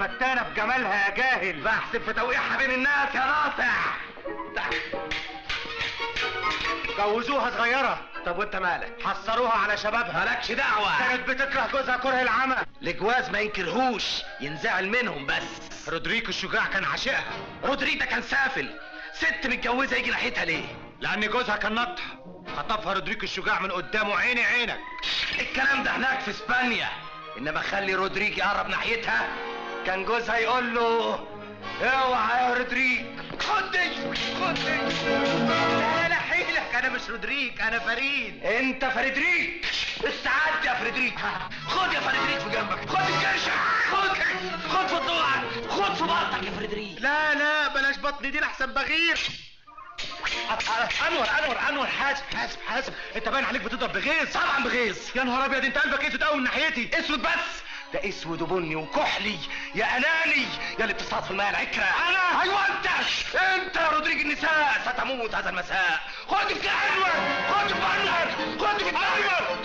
فتانة في جمالها يا جاهل.
بحسب في توقيعها بين الناس يا ناصع
جوزوها صغيرة.
طب وانت مالك؟
حصروها على شبابها.
مالكش دعوة.
كانت بتكره جوزها كره العمى.
الجواز ما ينكرهوش ينزعل منهم بس.
رودريكو الشجاع كان عاشقها.
رودريدا كان سافل. ست متجوزة يجي ناحيتها ليه؟
لأن جوزها كان نطح خطفها رودريكو الشجاع من قدامه عيني عينك.
الكلام ده هناك في إسبانيا. إنما خلي رودريج يقرب ناحيتها. كان جوزها يقول له أوعى يا رودريج خدي خدي.
لا لا حيلك أنا مش رودريك أنا فريد.
أنت فريدريك؟ استعدت يا فريدريك. خد يا فريدريك في جنبك. خد الجيشة خد خد في ضلوعك خد في بطنك يا فريدريك.
لا لا بلاش بطني دي لحسن بغير. أنور أنور أنور حاسب حاسب حاسب. أنت باين عليك بتضرب بغيظ.
طبعا بغيظ.
يا نهار أبيض أنت قلبك أسود قوي من ناحيتي.
أسود بس. ده اسود وبني وكحلي. يا أناني يا اللي بتصطاد في الماء العكرة
أنا؟
أيوه أنت. أنت يا رودريج النساء ستموت هذا المساء. خد في انور خد في انور خد في انور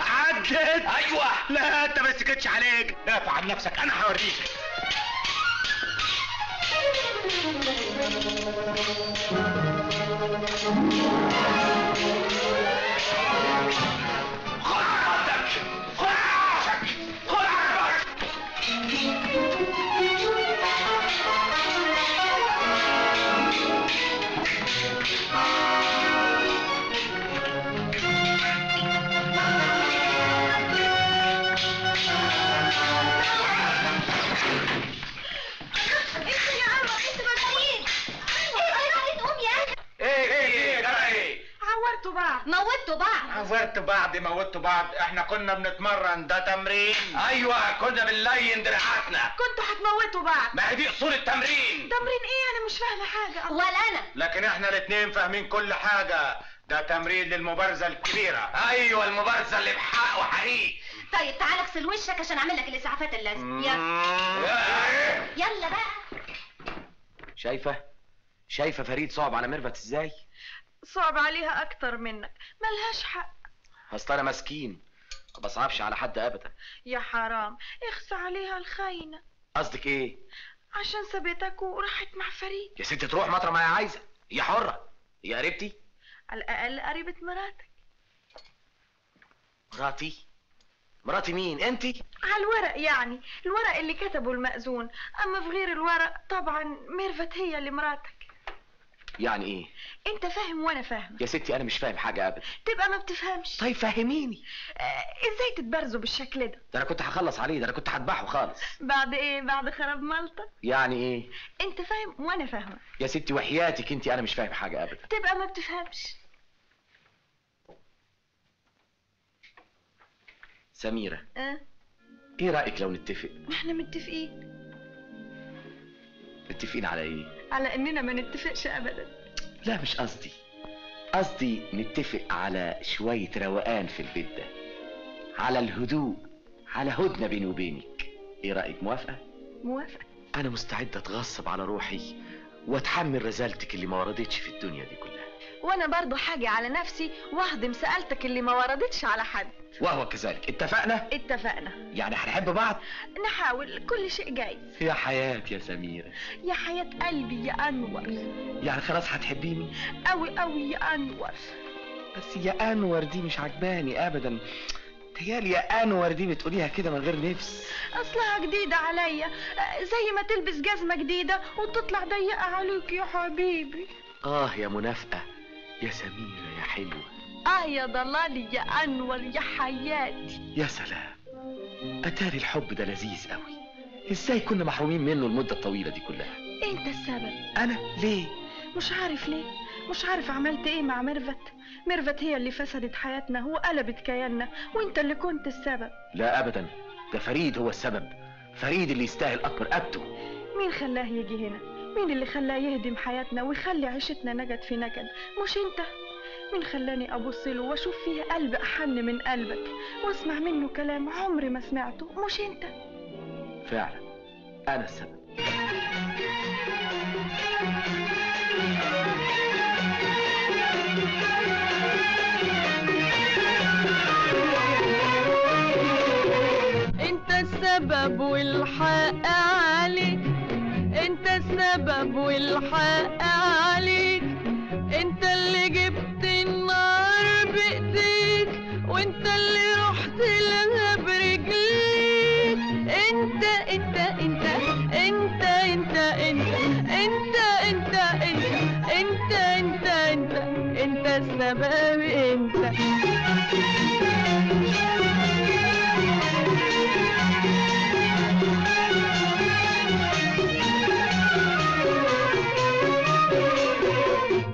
عدت.
أيوه.
لا أنت ما سكتش عليك. دافع عن نفسك أنا هوريك.
خد
بعض
موتوا بعض.
عورت بعض موتوا بعض. إحنا كنا بنتمرن ده تمرين.
أيوه كنا بنلين دراعاتنا.
كنتوا هتموتوا بعض.
ما هي دي أصول التمرين.
تمرين إيه؟ أنا مش فاهمة حاجة.
ولا أنا.
لكن إحنا الاتنين فاهمين كل حاجة. ده تمرين للمبارزة الكبيرة.
أيوه المبارزة اللي بحق وحقيق
طيب تعال اغسل وشك عشان أعمل لك الإسعافات اللازم يلا.
إيه؟
يلا بقى.
شايفة؟ شايفة فريد صعب على ميرفت إزاي؟
صعب عليها أكتر منك. ملهاش حق.
أصل أنا مسكين. ما بصعبش على حد ابدا.
يا حرام. اخفى عليها الخاينة.
قصدك إيه؟
عشان سابتك وراحت مع فريد
يا ست تروح مطرح ما هي عايزة. هي حرة. هي قريبتي.
على الأقل قريبة مراتك.
مراتي؟ مراتي مين؟ أنت؟
على الورق يعني. الورق اللي كتبه المأذون. أما في غير الورق طبعا ميرفت هي اللي مراتك.
يعني إيه؟
أنت فاهم وأنا فاهمة.
يا ستي أنا مش فاهم حاجة ابدا.
تبقى ما بتفهمش.
طيب فهميني.
آه إزاي تتبرزوا بالشكل ده؟
ده أنا كنت هخلص عليه ده أنا كنت هذبحه خالص.
بعد إيه؟ بعد خراب مالطة
يعني إيه؟
أنت فاهم وأنا فاهمة.
يا ستي وحياتك أنت أنا مش فاهم حاجة ابدا.
تبقى ما بتفهمش.
سميرة.
آه.
إيه رأيك لو نتفق؟
إحنا متفقين.
متفقين على إيه؟
على إننا ما نتفقش ابدا.
لا مش قصدي. قصدي نتفق على شوية روقان في البيت ده. على الهدوء على هدنة بيني وبينك. إيه رأيك موافقة؟
موافقة.
أنا مستعد أتغصب على روحي وأتحمل رزالتك اللي ما وردتش في الدنيا دي كلها.
وأنا برضو حاجة على نفسي وأهضم سألتك اللي ما وردتش على حد.
وهو كذلك. اتفقنا؟
اتفقنا.
يعني هنحب بعض؟
نحاول كل شيء جايز.
يا حياتي يا سميرة
يا حياة قلبي يا أنور.
يعني خلاص هتحبيني؟
قوي قوي يا أنور.
بس يا أنور دي مش عجباني ابدا. تهيالي يا أنور دي بتقوليها كده من غير نفس.
أصلها جديدة عليا. آه، زي ما تلبس جزمة جديدة وتطلع ضيقة عليك يا حبيبي.
آه يا منافقة. يا سميرة يا حلوة.
آه يا ضلالي يا انور يا حياتي.
يا سلام. أتاري الحب ده لذيذ قوي. إزاي كنا محرومين منه المدة الطويلة دي كلها؟
انت السبب؟
أنا؟ ليه؟
مش عارف ليه. مش عارف عملت إيه مع ميرفت. ميرفت هي اللي فسدت حياتنا وقلبت كياننا. وإنت اللي كنت السبب.
لا ابدا. ده فريد هو السبب. فريد اللي يستاهل أكبر رقبته
مين خلاه يجي هنا؟ مين اللي خلاه يهدم حياتنا ويخلي عيشتنا نكد في نكد؟ مش إنت؟ مين خلاني أبص له وأشوف فيه قلب أحن من قلبك؟ وأسمع منه كلام عمري ما سمعته مش أنت.
فعلا. أنا السبب.
أنت السبب والحق عليك. أنت السبب والحق عليك. أنت وانت اللي رحت لها برجليك انت انت انت انت انت انت انت انت انت انت انت انت انت السبب انت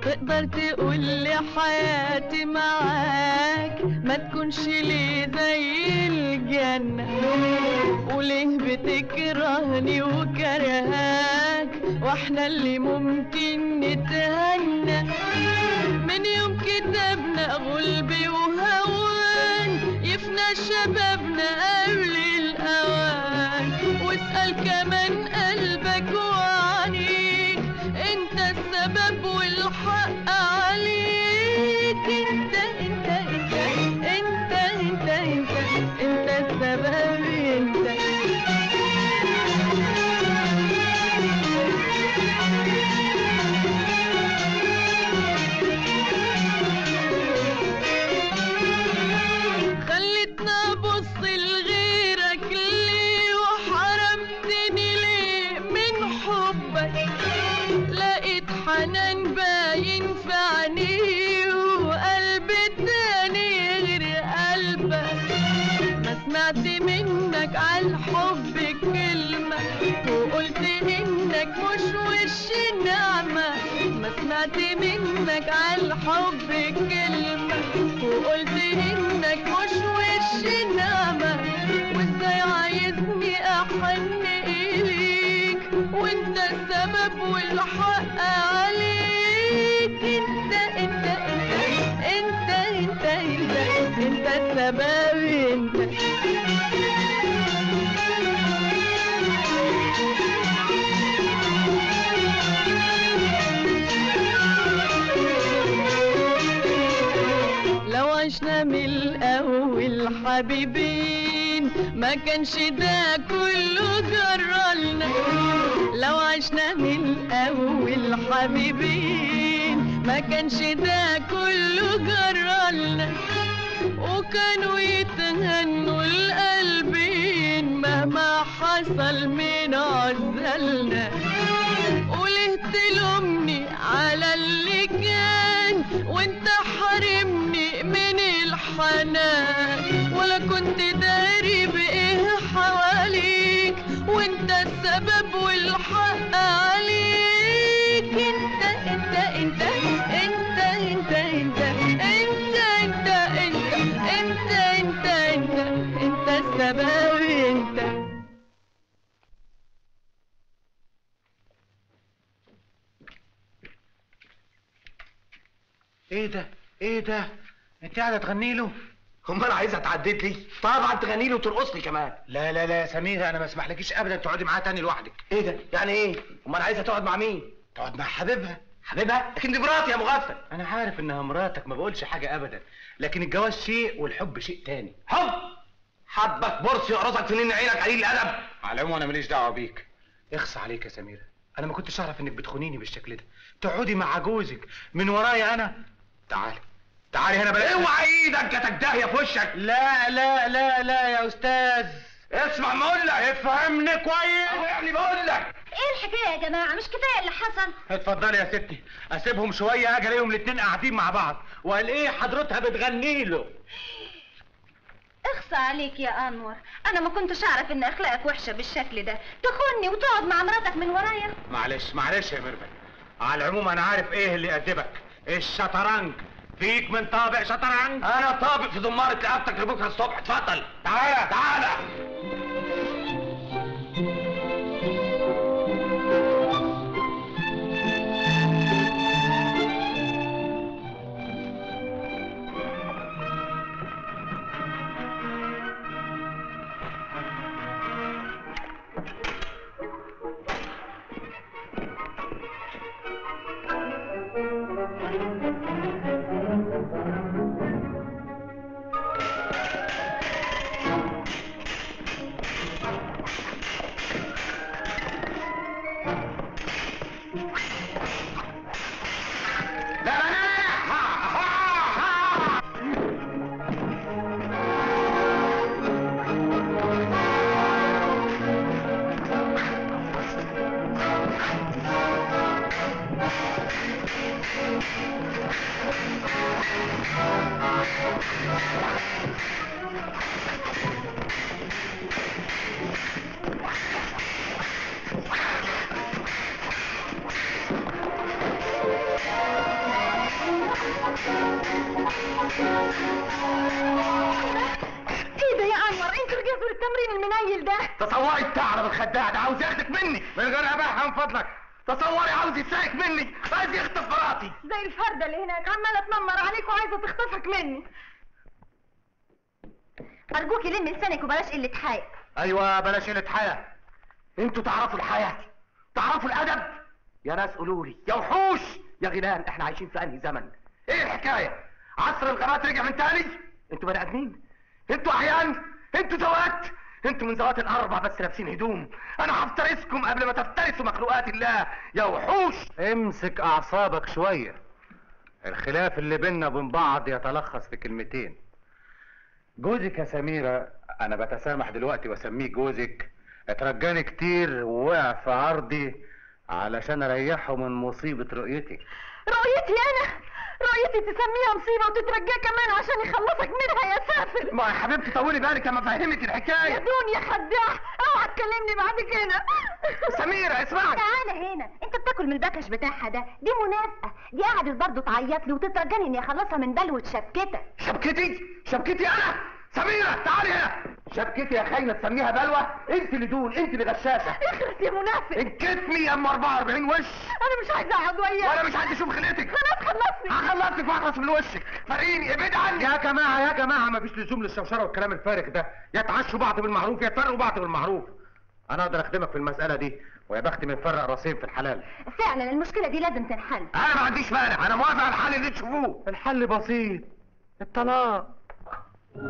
تقدر تقول لي حياتي معاك تكونش لي زي الجنة. وليه بتكرهني وكرهاك وإحنا اللي ممكن نتهنى. على انت لو عشنا من الأول حبيبين ما كانش ده كله جرالنا. لو عشنا من الأول حبيبين ما كانش ده كله جرالنا. وكانوا يتهنوا القلبين مهما حصل من عزلنا. وليه تلومني على اللي كان وانت حرمني من الحنان. ولا كنت داري بإيه حواليك وانت السبب والحق عليك. انت.
إيه ده؟ إيه ده؟ انت قاعدة تغني له؟
امال عايزها تعدد لي طبعا تغني لي وترقص لي كمان.
لا لا لا يا سميرة أنا ما اسمحلكيش ابدا تقعدي معاها تاني لوحدك.
إيه ده؟ يعني إيه؟ امال عايزها تقعد مع مين؟
تقعد مع حبيبها.
حبيبها؟ لكن دي مراتي يا مغفل.
أنا عارف إنها مراتك ما بقولش حاجة ابدا. لكن الجواز شيء والحب شيء تاني.
حب حبك برص يقرصك في نين عينك قليل الأدب.
على العموم أنا ماليش دعوة بيك. اخص عليك يا سميرة أنا ما كنتش أعرف إنك بتخونيني بالشكل ده. تقعدي مع جوزك. من ورايا أنا. تعالي. تعالي هنا بلاش.
اوعى إيدك جاتك داهيه في وشك.
لا لا لا لا يا أستاذ.
اسمع ما أقول لك.
افهمني كويس.
أهو يعني بقول لك.
إيه الحكاية يا جماعة؟ مش كفاية اللي حصل.
اتفضلي يا ستي. أسيبهم شوية أجي ألاقيهم الاتنين قاعدين مع بعض. وقال إيه حضرتها بتغني له.
اخصى عليك يا انور. أنا ما كنتش اعرف ان اخلاقك وحشة بالشكل ده. تخوني وتقعد مع مراتك من ورايا.
معلش معلش يا ميرفت على العموم أنا عارف إيه اللي يأدبك. الشطرنج. فيك من طابع شطرنج؟
أنا طابق في ضمارة رقبتك لبكرة الصبح. اتفضل.
تعالى
تعالى مني
ارجوكي لمي لسانك وبلاش قله حياء
أيوه بلاش قله حياه أنتوا تعرفوا الحياة تعرفوا الأدب. يا ناس قولوا لي يا وحوش. يا غيلان إحنا عايشين في أنهي زمن؟ إيه الحكاية؟ عصر الغابات رجع من تاني؟ أنتوا بني آدمين؟ أنتوا احيان أنتوا ذوات؟ أنتوا من ذوات الأربع بس لابسين هدوم. أنا هفترسكم قبل ما تفترسوا مخلوقات الله. يا وحوش.
امسك أعصابك شوية. الخلاف اللي بيننا وبين بعض يتلخص في كلمتين. جوزك يا سميرة أنا بتسامح دلوقتي وأسميه جوزك اترجاني كتير ووقع في عرضي علشان أريحه من مصيبة رؤيتك.
رؤيتي أنا؟ رؤيتي تسميها مصيبة وتترجاه كمان عشان يخلصك منها يا سافل
ما يا حبيبتي طولي بالك لما افهمك
يا
الحكاية
دون يا خداع اوعى تكلمني بعد كده
سميرة اسمعي.
تعالى هنا. انت بتاكل من البكش بتاعها ده. دي منافقة. دي قعدت برضه تعيط لي وتترجاني اني اخلصها من بلوه شبكتك
شبكتي شبكتي أنا؟ سميرة تعالي هنا. شبكتي يا خاينة تسميها بلوى انت اللي دون انت اللي غشاشة.
اخرس يا منافق.
انكتني يا أم 44 وش؟
أنا مش عايزة أقعد وياك.
وأنا مش عايز أشوف خلقتك
خلاص خلصني.
هخلصك وأخلص من وشك. فرقيني ابعد عني.
يا جماعة يا جماعة مفيش لزوم للشوشرة والكلام الفارغ ده. يتعشوا بعض بالمعروف يتفرقوا بعض بالمعروف. أنا أقدر أخدمك في المسألة دي. ويا بختي من فرق راسين في الحلال.
فعلا المشكلة دي لازم تنحل.
أنا ما عنديش مانع. أنا موافق على الحل اللي تشوفوه.
الحل بسيط. الطلاق.
هو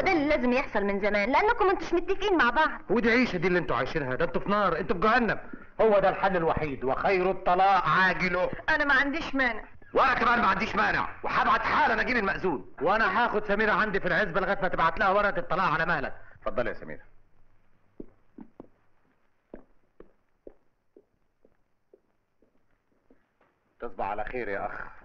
ده اللي لازم يحصل من زمان لأنكم انتوش متفقين مع بعض.
ودي عيشة دي اللي أنتوا عايشينها ده أنتوا في نار أنتوا في جهنم. هو ده الحل الوحيد وخير الطلاق عاجله
أنا ما عنديش مانع.
وأنا كمان ما عنديش مانع وهبعت حالا أجيب المأذون. وأنا هاخد سميرة عندي في العزبة لغاية ما تبعت لها ورقة الطلاق على مهلك. اتفضلي يا سميرة. تصبح على خير يا
أخ.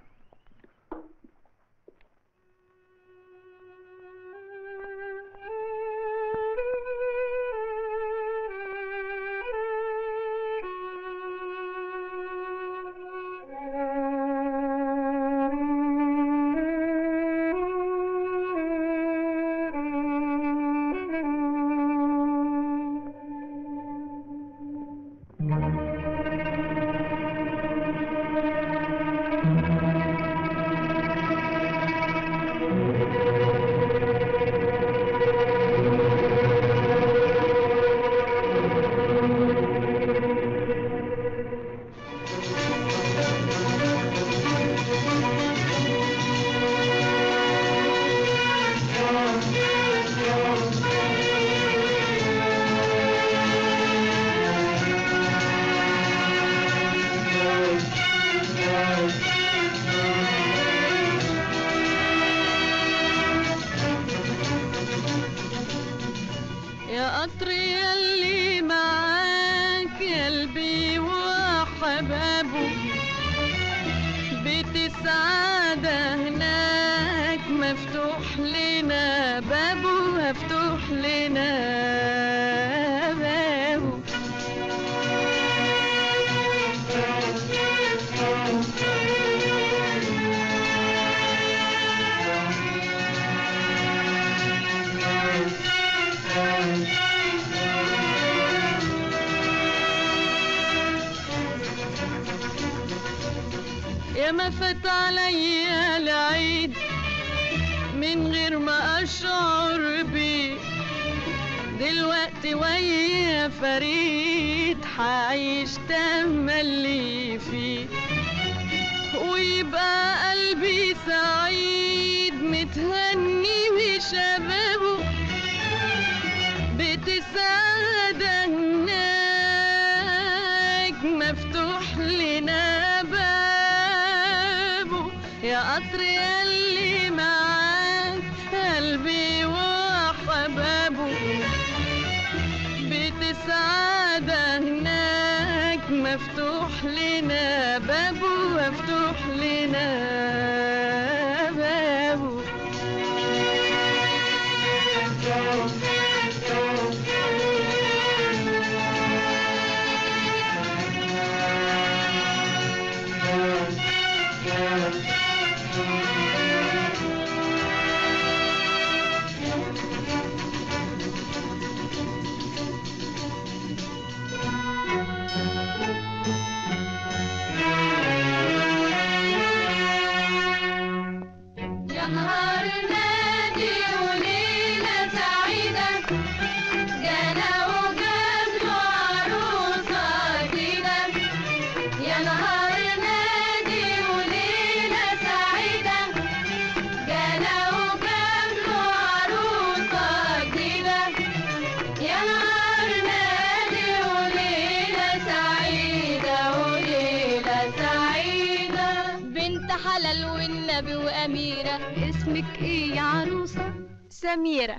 والنبي وأميرة اسمك إيه يا عروسة؟ سميرة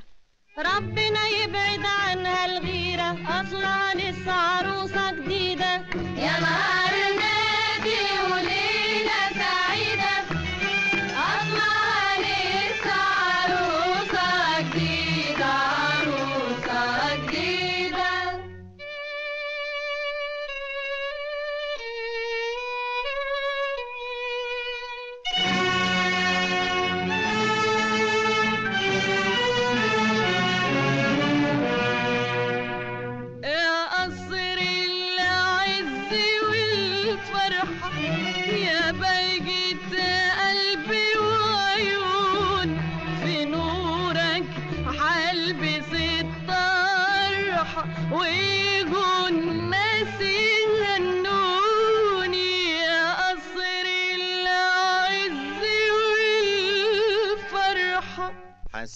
ربنا يبعد عنها الغيرة أصلها لسه عروسة جديدة
يا نهار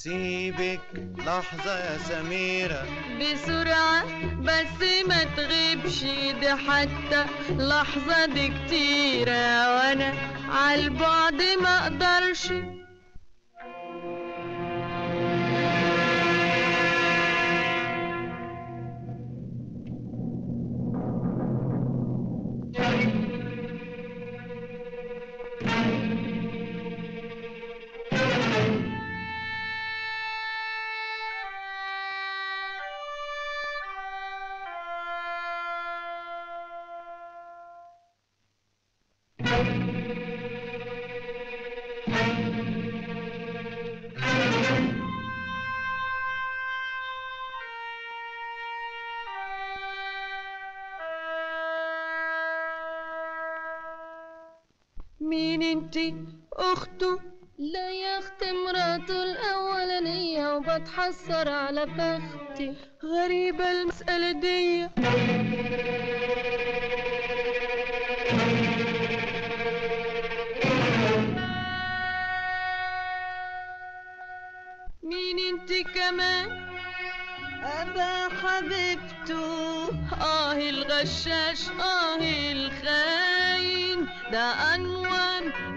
أسيبك لحظة يا سميرة.
بسرعة بس ما تغيبش دي حتى. لحظة دي كتيرة وأنا عالبعد ما أقدرش انتي أخته. لا يا أختي مراته الاولانية وبتحسر على بختي. غريبة المسألة دي. مين انتي كمان؟ أبا حبيبته آه الغشاش آه الخاين. ده أنوان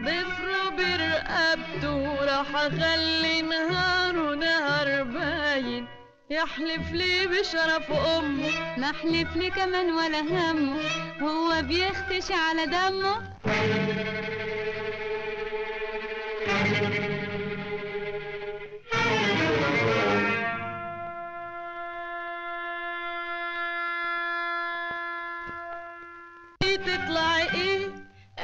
ضفره برقبته راح أخلي نهاره نهار باين. يحلف لي بشرف أمه.
ما حلف لي كمان ولا همه. هو بيختش على دمه.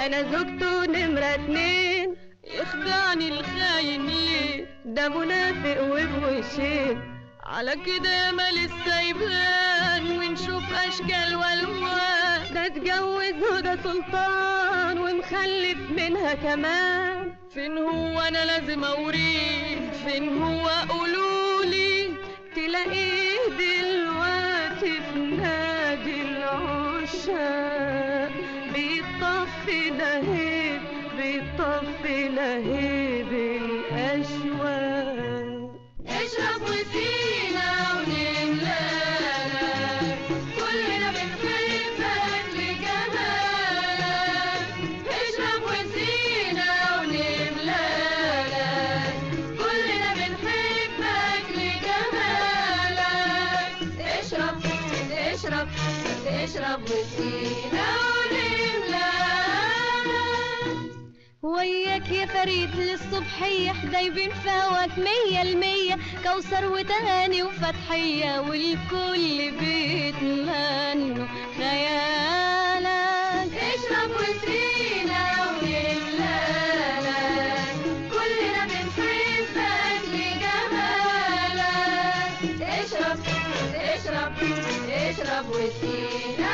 أنا زوجته نمرة اتنين. يخدعني الخاين ليه؟ ده منافق وبوشين على كده مال السيبان ونشوف أشكال وألوان. ده اتجوز هدى سلطان. ومخلف منها كمان. فين هو أنا لازم أوريه؟ فين هو قولولي
يا فريد للصبحية دايبين في هواك مية المية كوثر وتهاني وفتحية والكل بيتمنوا خيالك.
اشرب وسينا ونملالك كلنا بنحبك لجمالك. اشرب اشرب اشرب وسينا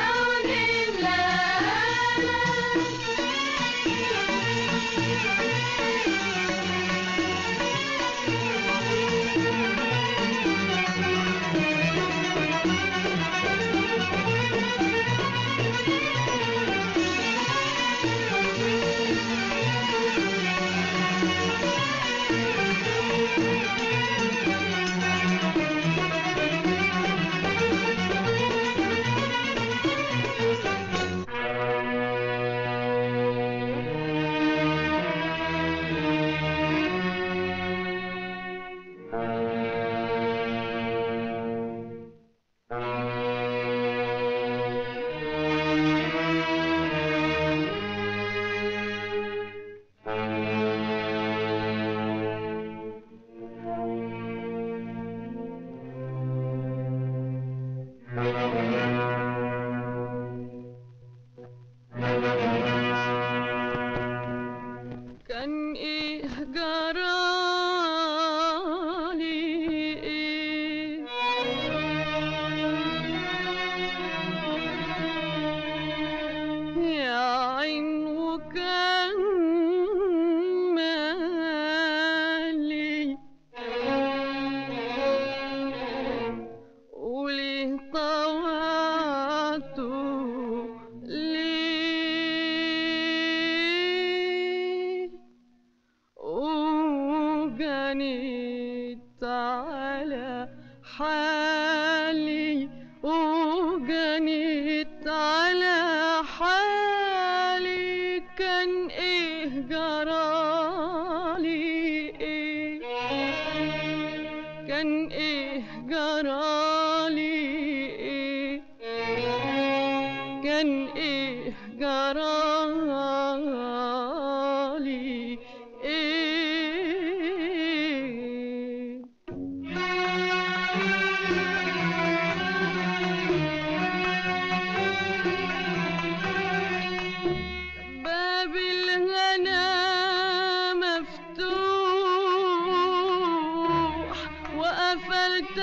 وقفلت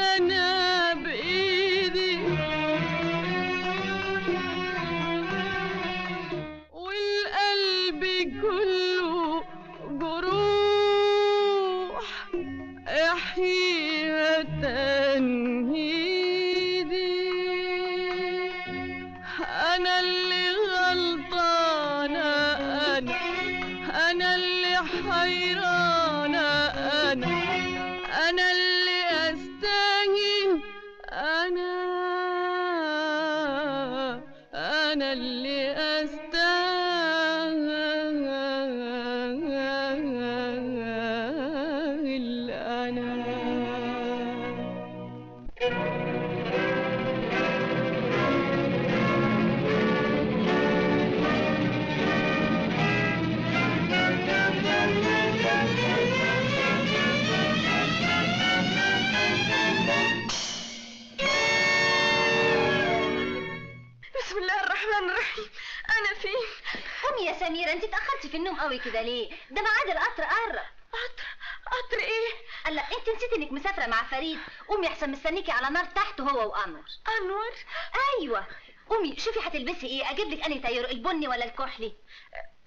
كده ليه؟ ده ميعاد القطر قرب
قطر؟ قطر إيه؟
الله أنت نسيتي إنك مسافرة مع فريد. قومي احسن مستنيكي على نار تحت هو وأنور.
أنور؟
أيوه. قومي شوفي هتلبسي إيه. أجيب لك انهي تاير البني ولا الكحلي.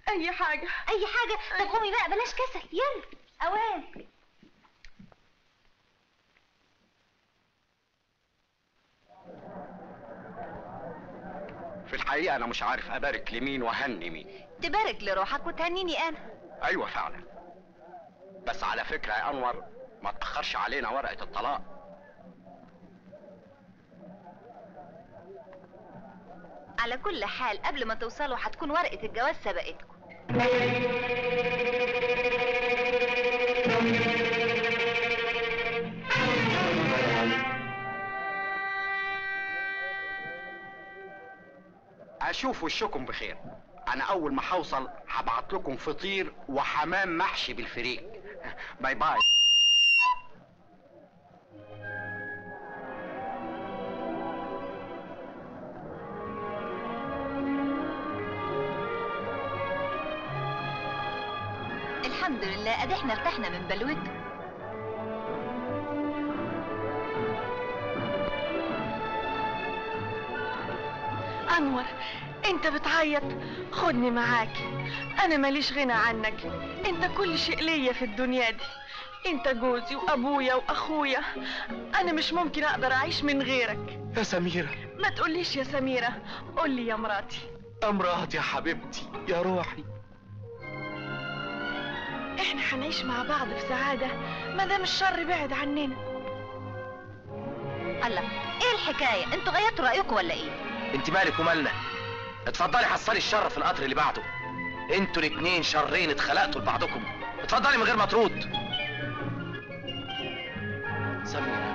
أي حاجة.
أي حاجة؟ طب قومي بقى بلاش كسل. يلا. أوان.
في الحقيقة أنا مش عارف أبارك لمين وأهني مين.
تبارك لروحك وتهنيني أنا.
أيوة فعلا. بس على فكرة يا أنور ما تأخرش علينا ورقة الطلاق.
على كل حال قبل ما توصلوا هتكون ورقة الجواز سبقتكم.
أشوف وشكم بخير. أنا أول ما هوصل هبعت لكم فطير وحمام محشي بالفريك. باي باي
الحمد لله ادي إحنا ارتحنا من بلوته
أنور انت بتعيط. خدني معاك. أنا ماليش غنى عنك. انت كل شيء ليا في الدنيا دي. انت جوزي وابويا واخويا. أنا مش ممكن أقدر اعيش من غيرك.
يا سميرة.
ما تقوليش يا سميرة. قولي يا مراتي.
أمرات يا حبيبتي. يا روحي.
إحنا هنعيش مع بعض في سعادة. ما دام الشر بعد عننا.
الله إيه الحكاية؟ أنتوا غيرتوا رأيكم ولا إيه؟
انت مالك ومالنا؟ اتفضلي حصلي الشر في القطر اللي بعده. أنتوا الاتنين شرين اتخلقتوا لبعضكم. اتفضلي من غير ما ترد. سميرة